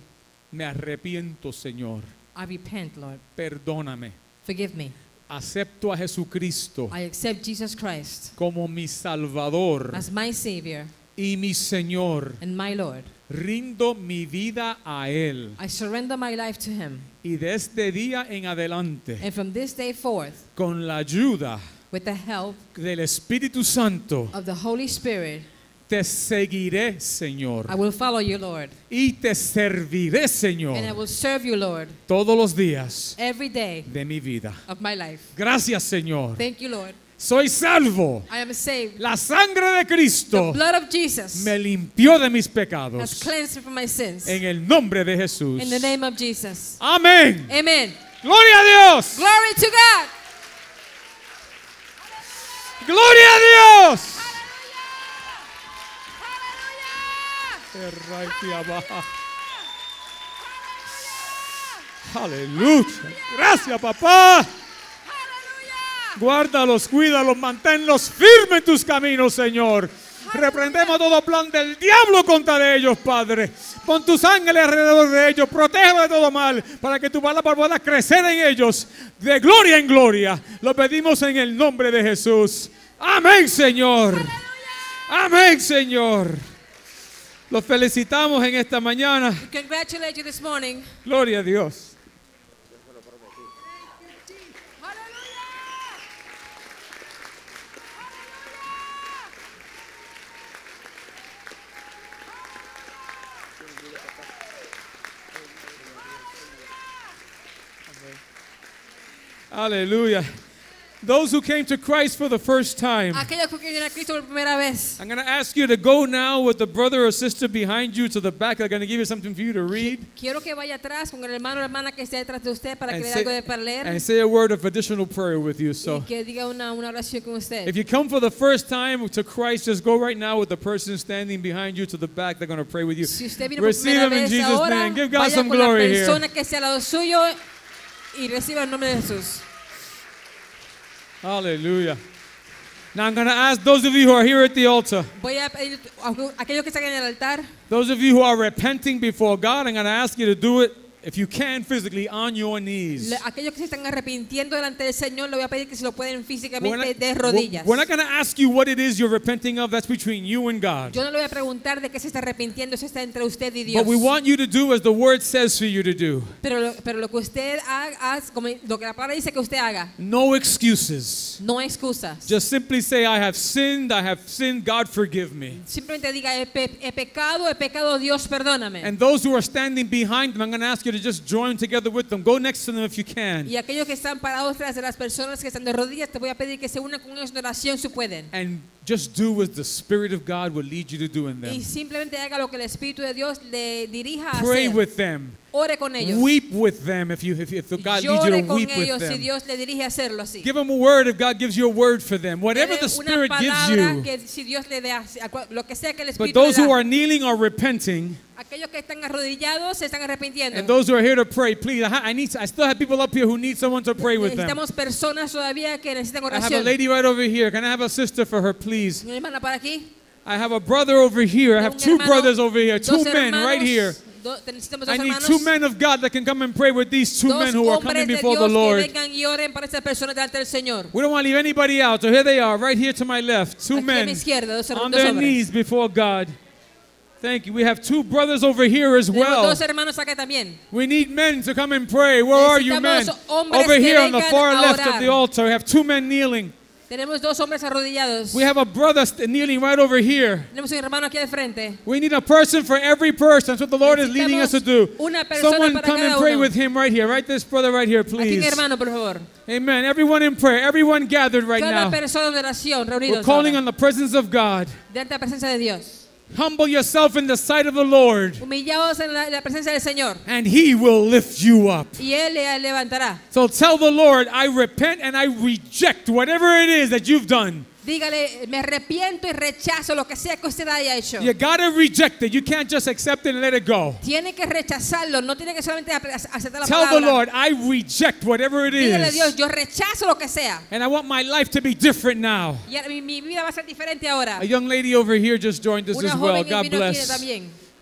Me arrepiento, Señor. I repent, Lord. Perdóname. Forgive me. Acepto a Jesucristo I accept Jesus Christ como mi Salvador as my Savior y mi Señor. and my Lord. Rindo mi vida a Él. I surrender my life to Him. Y de este día en adelante, And from this day forth, con la ayuda with the help del Espíritu Santo, of the Holy Spirit, Te seguiré, Señor. I will follow you, Lord. Y te serviré, And I Señor, will serve you, Lord, todos los días every day de mi vida. of my life. Gracias, Señor. Thank you, Lord. Soy salvo. I am saved. La sangre de Cristo The blood of Jesus me limpió de mis has pecados. cleansed me from my sins. En el nombre de Jesús. In the name of Jesus. Amén. Amen. Gloria a Dios. Glory to God. Gloria a Dios. Aleluya. Gracias, papá. Guárdalos, cuídalos, manténlos firmes en tus caminos, Señor. Reprendemos todo plan del diablo contra ellos, Padre. Pon tus ángeles alrededor de ellos, protege de todo mal, para que tu palabra pueda crecer en ellos, de gloria en gloria. Lo pedimos en el nombre de Jesús. Amén, Señor. Amén, Señor. Los felicitamos en esta mañana. Congratulate you this morning. Gloria a Dios. Hallelujah. Those who came to Christ for the first time. Aquellos que vienen a Cristo por primera vez. I'm going to ask you to go now with the brother or sister behind you to the back. They're going to give you something for you to read Quiero que vaya atrás con el hermano o hermana que esté detrás de usted para que and le say, algo de para leer and say a word of additional prayer with you. So y que diga una, una oración con usted. if you come for the first time to Christ, just go right now with the person standing behind you to the back. They're going to pray with you. Si usted viene por Receive primera him in vez Jesus' ahora, name. Give God vaya some con la glory here. persona que esté al lado suyo y reciba el nombre de Jesús. Hallelujah. Now I'm going to ask those of you who are here at the altar, Voy a pedir a aquellos que están en el altar, those of you who are repenting before God, I'm going to ask you to do it, if you can, physically on your knees. aquellos que se están arrepintiendo delante del Señor, le voy a pedir que se lo pueden We're físicamente not, de rodillas. we're not going to ask you what it is you're repenting of. That's between you and God. Yo no le voy a preguntar de qué se está arrepintiendo, eso está entre usted y Dios. But we want you to do as the word says for you to do. Pero lo, pero lo que usted haga, como lo que la palabra dice que usted haga, No excuses. no excusas. Just simply say, I have sinned, I have sinned, God forgive me. Simplemente diga, he, he pecado, he pecado, Dios perdóname. And those who are standing behind them, I'm going to ask you to just join together with them. Go next to them if you can. Y aquellos que están parados tras de las personas que están de rodillas, te voy a pedir que se unan con ellos en oración si pueden. And just do what the Spirit of God will lead you to do in Y them. simplemente haga lo que el Espíritu de Dios le dirija a Pray hacer. with them. Ore con ellos. Weep with them if, you, if, if God leads you Llore to con weep with ellos si them. Dios le dirige a hacerlo así. Give them a word if God gives you a word for them. Whatever Dele the una Spirit gives palabra you. que si Dios le da, lo que sea que el But Espíritu those le who da. are kneeling are repenting, Aquellos que están arrodillados se están arrepintiendo. and those who are here to pray, please. I, I need. I still have people up here who need someone to pray with them. Necesitamos personas todavía que necesitan I have a oración. lady right over here. Can I have a sister for her, please? Hermana para aquí. I have a brother over here. I have two hermano, brothers over here. Two men right here. do- I need hermanos, two men of God that can come and pray with these two men who are coming before Dios the Lord. y oren para estas personas delante del Señor. We don't want to leave anybody out. So here they are, right here to my left. Two Aquí men dos, on dos their hombres. knees before God. Thank you. We have two brothers over here as well. dos hermanos acá también. We need men to come and pray. Where are you, men? Over here on the far left of the altar, we have two men kneeling. Tenemos dos hombres arrodillados. We have a brother kneeling right over here. Tenemos un hermano aquí al frente. We need a person for every person. That's what the Lord is leading us to do. Una persona Someone para come and pray uno. with him right here. Right this brother right here, Aquí mi please. hermano, por favor. Amen. Everyone in prayer. Everyone gathered right Cada now. persona oración We're calling ahora, on the presence of God. de la presencia de Dios. Humble yourself in the sight of the Lord, Humillados en la, la presencia del Señor. and He will lift you up. Y Él le levantará. So tell the Lord, I repent and I reject whatever it is that you've done. Dígale, me arrepiento y rechazo lo que sea que usted haya hecho. You gotta reject it. You can't just accept it and let it go. Tiene que rechazarlo, no tiene que solamente aceptar la Tell the. Lord, I reject whatever it Dígale a Dios, is. yo rechazo lo que sea. And I want my life to be different now. Y mi, mi vida va a ser diferente ahora. A young lady over here just joined us Una as well. God bless.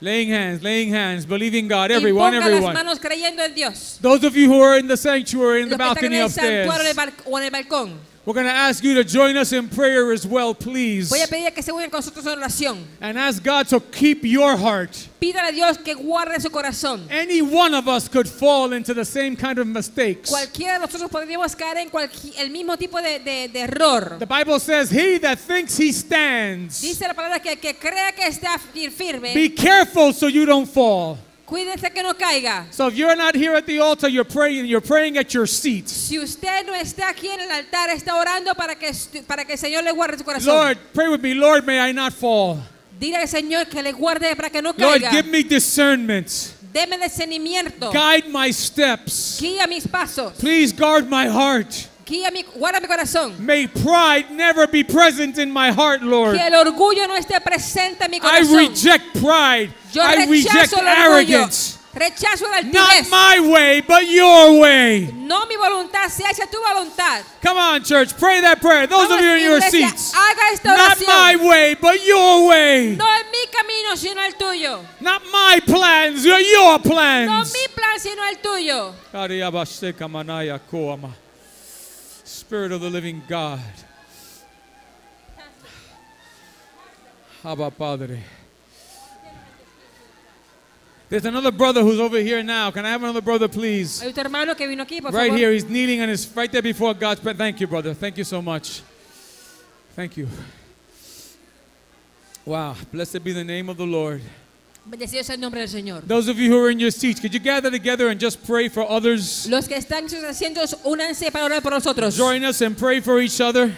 Laying hands, laying hands, believing God. Everyone, everyone. manos. Those of you who are in the sanctuary, in the Los están balcony en el santuario en el upstairs, bal- o en el balcón. We're going to ask you to join us in prayer as well, please. Voy a pedir que se unan con nosotros en oración. And ask God to keep your heart. Pídale a Dios que guarde su corazón. Any one of us could fall into the same kind of mistakes. Cualquiera de nosotros podríamos caer en el mismo tipo de, de- de error. The Bible says, He that thinks he stands, Dice la palabra que el que que está firme, be careful so you don't fall. Cuídese que no caiga. So if you're not here at the altar, you're praying, you're praying at your seat. Si usted no está aquí en el altar, está orando para que, para que el Señor le guarde su corazón. Lord, pray with me. Lord, may I not fall. Dile al Señor que le guarde para que no Lord, caiga. give me discernment. Deme discernimiento. Guide my steps. Guía mis pasos. Please guard my heart. Guía mi, guarda mi corazón. May pride never be present in my heart, Lord. Que el orgullo no esté presente en mi I reject pride. Yo I reject arrogance. Rechazo la Not my way, but your way. No mi voluntad, tu voluntad. Come on, church, pray that prayer. Those of you in your iglesia, seats. haga esta Not my way, but your way. No es mi camino, sino el tuyo. Not my plans, but your No plans. mi plan, sino el tuyo. Spirit of the living God. Abba Padre. There's another brother who's over here now. Can I have another brother, please? Hay otro hermano que vino aquí, por Right favor. here, he's kneeling and is right there before God's presence. Thank you, brother. Thank you so much. Thank you. Wow. Blessed be the name of the Lord. Bendecido sea el nombre del Señor. Those of you who are in your seats, could you gather together and just pray for others? Los que están en sus asientos, únanse para orar por nosotros. Join us and pray for each other.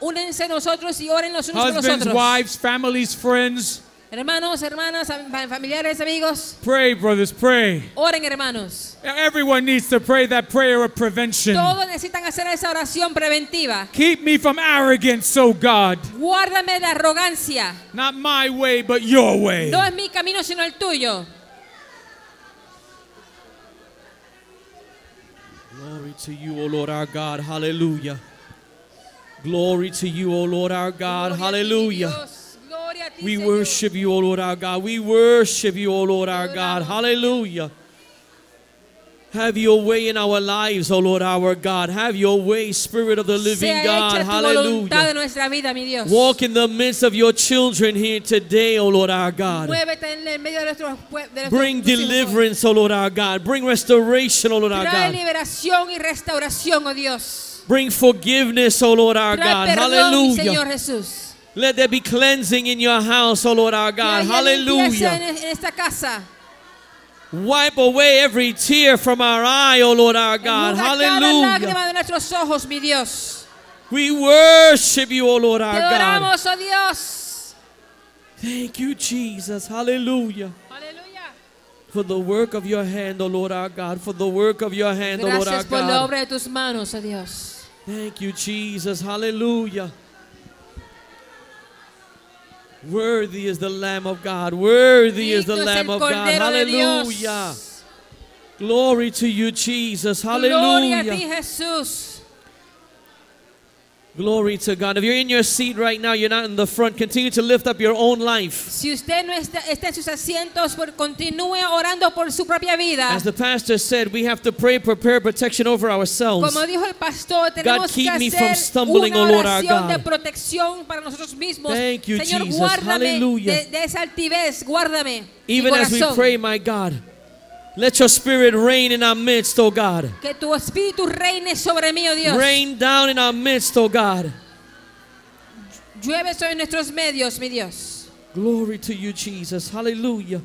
Únense nosotros y oren los unos por los Husbands, wives, families, friends. Hermanos, hermanas, am- familiares, amigos, Pray, brothers, pray. oren hermanos. Everyone needs to pray that prayer of prevention. Todos necesitan hacer esa oración preventiva. Keep me from arrogance, oh God. Guárdame de arrogancia. Not my way, but your way. No es mi camino, sino el tuyo. Glory to you, O Lord our God. Hallelujah. Glory to you, O Lord our God. Gloria a Hallelujah. Dios. Gloria a ti, We worship you, O Lord our God. We worship you, O Lord our God. Hallelujah. Have your way in our lives, O Lord our God. Have your way, Spirit of the living God. hecha tu voluntad de Hallelujah. vida. Walk in the midst of your children here today, O Lord our God. Muévete en el medio de nuestros pue- de nuestros- Bring deliverance, O Lord our God. Bring restoration, O Lord our God. liberación y restauración, oh Dios. Bring forgiveness, O Lord our God. perdón, mi Señor Hallelujah. Let there be cleansing in your house, O Lord our God. haya limpieza en, Hallelujah. en esta casa. Wipe away every tear from our eye, O Lord our God. Hallelujah. lágrima de nuestros ojos, mi Dios. We worship you, O Lord Te our God. oh Dios. Thank you, Jesus. Hallelujah. For the work of your hand, O Lord our God. For the work of your hand, O Lord our Gracias por la God. obra de tus manos, oh Dios. Thank you, Jesus. Hallelujah. Worthy is the Lamb of God. Worthy is the Lamb of God. Hallelujah. Glory to you, Jesus. Gloria a Hallelujah. ti, Jesús. Glory to God. If you're in your seat right now, you're not in the front, continue to lift up your own life. Si usted no está, está en sus asientos, por- continúe orando por su propia vida. As the pastor said, we have to pray, prepare protection over ourselves. Como dijo el pastor, tenemos keep que me from stumbling, una O Lord our oración de God. protección para nosotros mismos. Thank you, Señor, Jesus. guárdame Hallelujah. de, de esa altivez, guárdame. mi Even as we pray, my God, let your spirit reign in our midst, oh God. Que tu espíritu reine sobre mí, oh Dios. Rain down in our midst, oh God. Llueve sobre nuestros medios, mi Dios. Glory to you, Jesus. Hallelujah.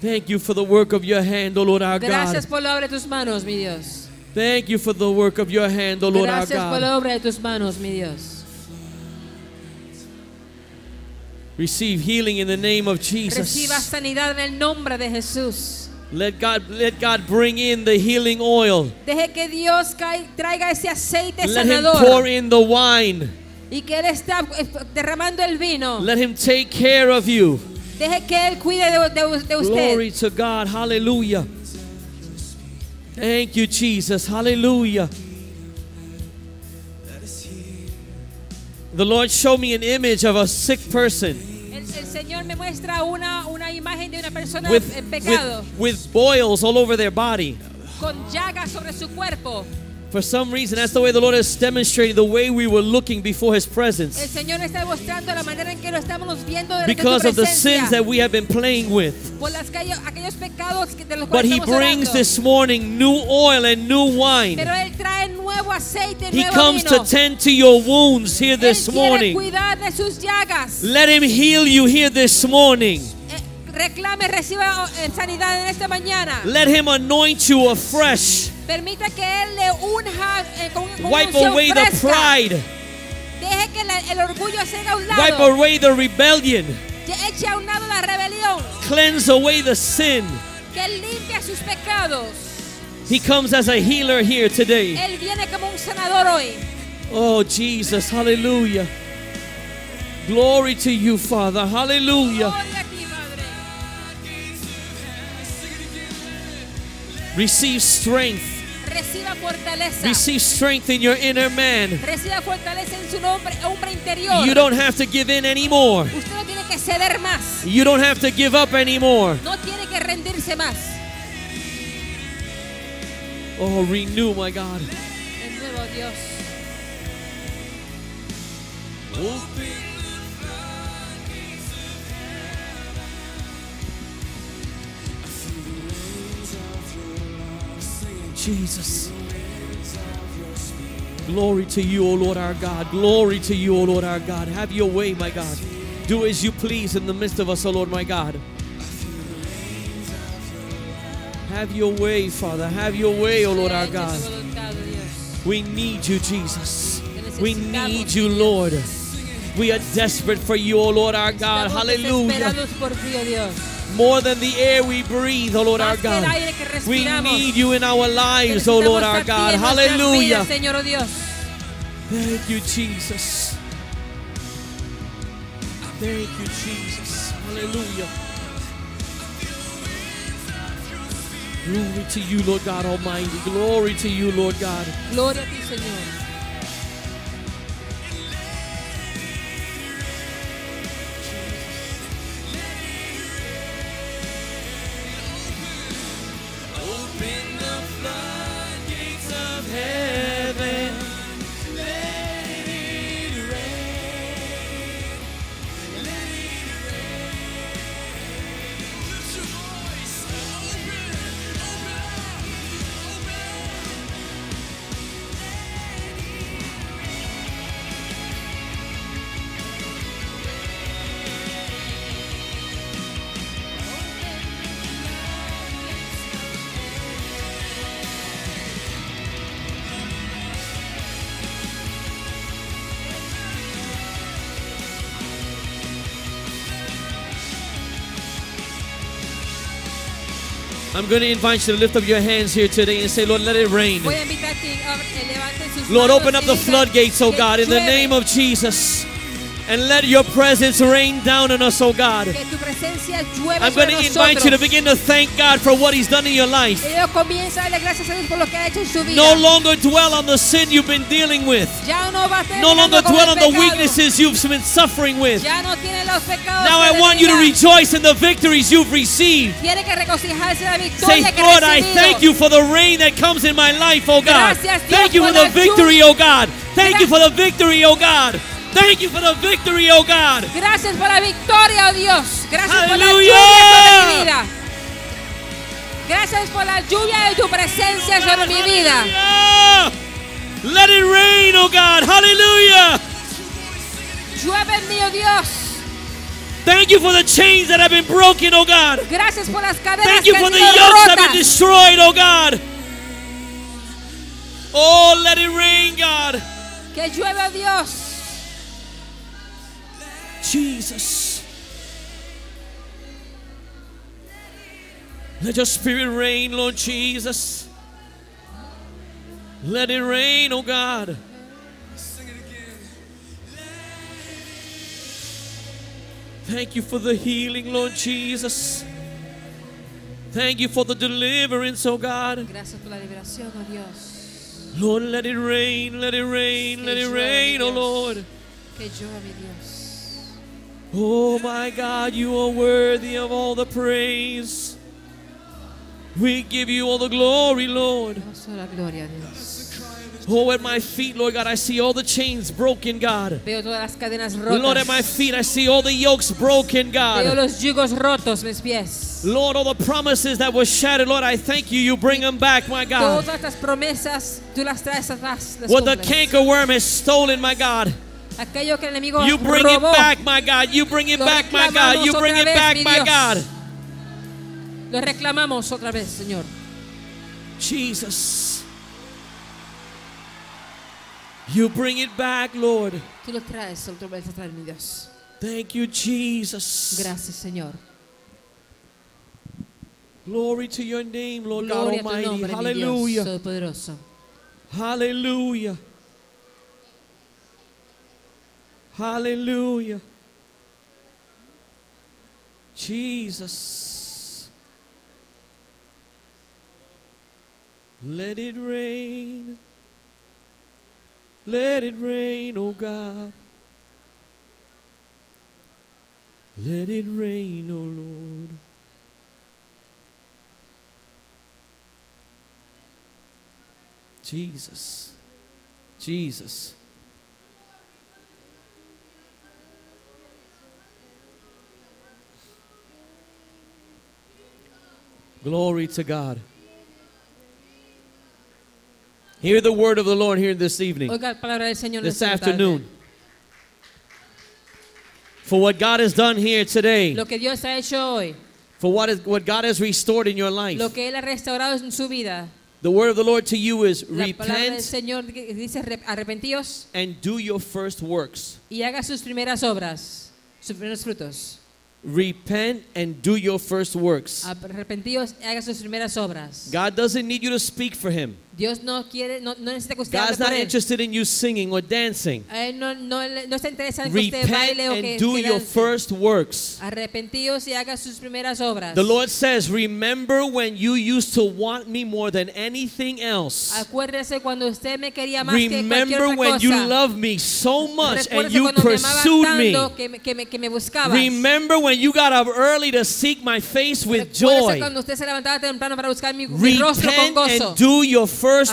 Thank you for the work of your hand, O Lord our Gracias God. por la obra de tus manos, mi Dios. Thank you for the work of your hand, O Lord our God. Gracias por la obra de tus manos, mi Dios. Receive healing in the name of Jesus. Reciba sanidad en el nombre de Jesús. Let God let God bring in the healing oil. Deje que Dios traiga ese aceite Let him pour in the wine. y que Él está eh, derramando el vino. Let him take care of you. Deje que Él cuide de, de- de usted. Glory to God. Hallelujah. Thank you, Jesus. Hallelujah. The Lord showed me an image of a sick person El, el Señor me muestra una, una imagen de una persona with, en pecado with, with boils all over their body. con llagas sobre su cuerpo. For some reason, that's the way the Lord has demonstrated the way we were looking before His El presence. Señor está demostrando la manera en que lo estamos viendo Because of the sins that we have been playing with. por las aquellos pecados de los But He brings orando. this morning new oil and new wine. Pero Él trae nuevo aceite, He comes to tend to your wounds here this morning. cuidar de sus llagas. Let Him heal you here this morning. Eh, reclame, reciba eh, sanidad en esta mañana. Let Him anoint you afresh. Permita que Él le unja eh, con, Wipe away the pride. Deje que el orgullo se haga a un Wipe away the rebellion. Eche a un lado la rebelión. Cleanse away the sin. Que limpie sus pecados. He comes as a healer here today. Él viene como un sanador hoy. Oh, Jesus. Hallelujah. Glory to you, Father. Hallelujah. Gloria a ti, Padre. Receive strength. Reciba fortaleza. Receive strength in your inner man. Reciba fortaleza en su nombre, hombre interior. You don't have to give in anymore. Usted no tiene que ceder más. You don't have to give up anymore. Oh, renew, my God. De nuevo, Dios. Jesus. Glory to you, O Lord our God. Glory to you, O Lord our God. Have your way, my God. Do as you please in the midst of us, O Lord my God. Have your way, Father. Have your way, O Lord our God. tu voluntad, oh Dios. We need you, Jesus. We need you, Lord. We are desperate for you, O Lord our God. Hallelujah. desesperados por ti, oh. More than the air we breathe, O Lord our Más que el God. We need you in our lives, O Lord our God. Hallelujah. oh. Thank you, Jesus. Thank you, Jesus. Hallelujah. Glory to you, Lord God Almighty. Glory to you, Lord God. Gloria a ti, Señor. I'm going to invite you to lift up your hands here today and say, Lord, let it rain. Voy a invitar que levanten sus Lord, open up the floodgates, oh God, in the name of Jesus. And let your presence rain down on us, oh God. que tu presencia llueva I'm going to invite you to begin to thank God for what He's done in your life. Ellos comienza a darle gracias a Dios por lo que ha hecho en su vida. No longer dwell on the sin you've been dealing with. no va a estar No longer dwell on the weaknesses you've been suffering with. No tiene los pecados. Now I want you to rejoice in the victories you've received. Tiene que regocijarse la Say, que Lord, I thank you for the rain that comes in my life, oh God. Gracias, Thank you for the victory, oh God. Thank you for the victory, oh God. Thank you for the victory, oh God. Gracias por la victoria, oh Dios. Gracias por la lluvia sobre mi vida. Gracias por la lluvia de tu presencia oh sobre mi vida. Let it rain, oh God. Hallelujah. Llueve en mí, oh Dios. Thank you for the chains that have been broken, oh God. Gracias por las cadenas Thank you que for the yokes that have been destroyed, oh God. Oh, let it rain, God. Que Dios. Jesus. Let your spirit reign, Lord Jesus. Let it rain, oh God. Thank you for the healing, Lord Jesus. Thank you for the deliverance, oh God. Gracias por la liberación, oh Dios. Lord, let it rain, let it rain, let it rain, oh Lord. Que llueva, mi Dios. Oh my God, you are worthy of all the praise. We give you all the glory, Lord. Damos gloria Dios. Oh, at my feet, Lord God, I see all the chains broken, God. Veo todas las cadenas Lord, at my feet, I see all the yokes broken, Veo God. los yugos rotos, mis pies. Lord, all the promises that were shattered, Lord, I thank you. You bring them back, my God. Todas estas promesas, tú las traes atrás. las What the cankerworm has stolen, my God. Aquello que el enemigo You bring it back, my God. You bring it Lo back, my God. You bring it vez, back, my God. lo reclamamos otra vez, Señor. Jesus. You bring it back, Lord. Tú lo traes otra vez atrás, mi Dios. Thank you, Jesus. Gracias, Señor. Glory to your name, Lord God Gloria Almighty. nombre, mi Dios Hallelujah. Hallelujah. Hallelujah. Jesus. Let it rain. Let it rain, oh God. Let it rain, oh Lord. Jesus. Jesus. Glory to God. Hear the word of the Lord here this evening, Oiga la palabra del Señor en this afternoon. For what God has done here today, Lo que Dios ha hecho hoy, for what, is, what God has restored in your life. lo que Él ha restaurado en su vida. The word of the Lord to you is La palabra del repent Señor dice arrepentíos and do your first works. y haga sus primeras obras, sus primeros frutos. Repent and do your first works. Arrepentíos haga sus primeras obras. God doesn't need you to speak for Him. Dios no quiere, no, no necesita que usted God's not interested in you singing or dancing. A él no, no, no está interesado en que usted Repent baile o que, and do que your first works. Arrepentíos y haga sus primeras obras. The Lord says, Remember when you used to want me more than anything else. Acuérdese cuando usted me quería más que cualquier Remember otra when you loved me so much and you cuando me amaba pursued me. que me, que me, que me buscabas. Remember when you got up early to seek my face with joy. cuando usted se levantaba temprano para buscar mi, mi rostro con Repent gozo. and do your first works.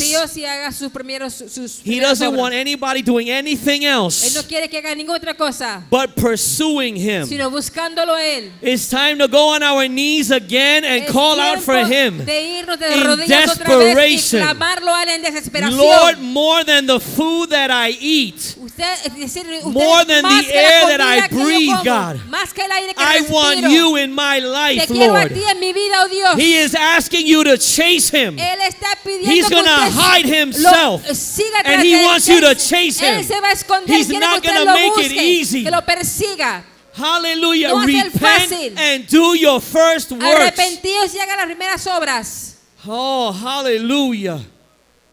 Arrepentíos y haga sus primeros sus He doesn't obras. want anybody doing anything Él no else quiere que haga ninguna otra cosa, but pursuing Him. sino buscándolo él. It's time to go on our knees again and Es call out for Him. De irnos de in rodillas otra vez y desperation. clamarlo a él en desesperación. Lord, more than the food that I eat, usted, decir, usted more than más the que air that I breathe, God. Más que el aire que I respiro. want you in my Te life, quiero a Lord. ti en mi vida, oh Dios. He is asking you to chase Him. Él está pidiendo He's gonna hide himself, and he wants you to chase him. se va a esconder, He's not gonna make it easy. que lo persiga. Hallelujah. No va a ser Repent and do your first works. Arrepentíos y haga las primeras obras. Oh, hallelujah.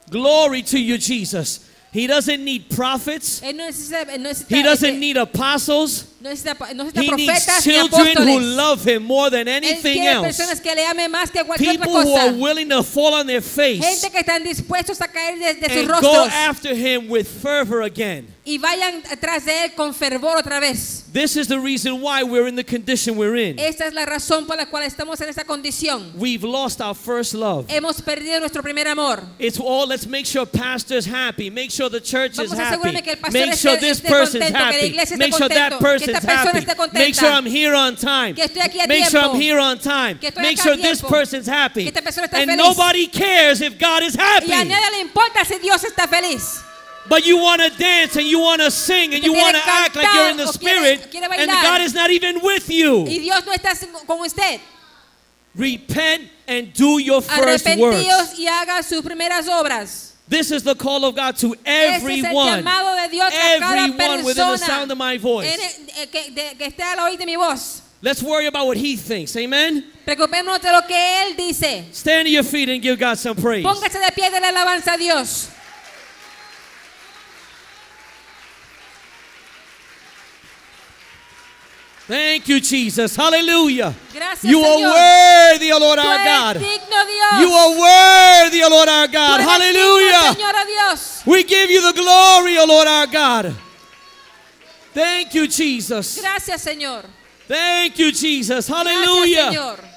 Glory to you, Jesus. He doesn't need prophets. Él no necesita, él no necesita, He doesn't need apostles. No necesita, no necesita He needs ni children who love him more than anything else. personas que le amen más que cualquier otra People who are willing to fall on their face Gente que están dispuestos a caer de, de sus and go after him with fervor again. y vayan atrás de él con fervor otra vez. This is the reason why we're in the condition we're in. Esta es la razón por la cual estamos en esta condición. We've lost our first love. Hemos perdido nuestro primer amor. It's all let's make sure pastor's happy, make sure the church is Vamos a happy, que el pastor make sure esté- this person's contento, que la happy, make sure that contento, que person's esta persona happy, contenta, make sure I'm here on time, que estoy aquí a make sure I'm here on time, que estoy make acá a sure this person's happy, que esta persona está and feliz. nobody cares if God is Y a happy. nadie le importa si Dios está feliz. But you want to dance and you want to sing and you want to act like you're in the o quiere- spirit, quiere and. God is not even with you. Y Dios no está con usted. Repent and do your first works. Y haga sus primeras obras. This is the call of God to Ese es el everyone. llamado de Dios a cada Everyone within the sound of my voice. eh, que, de- que esté al oír de mi voz. Let's worry about what he thinks. Amen. Preocupémonos de lo que Él dice. Stand to your feet and give God some praise. Póngase de pie de la alabanza a Dios. Thank you, Jesus. Hallelujah. Gracias, You are worthy, O Lord our God. digno. You are worthy, O Lord our God. eres digno, Hallelujah. Señor, Dios. We give you the glory, O Lord our God. Thank you, Jesus. Gracias, Señor. Thank you, Jesus. Gracias, Hallelujah. Señor.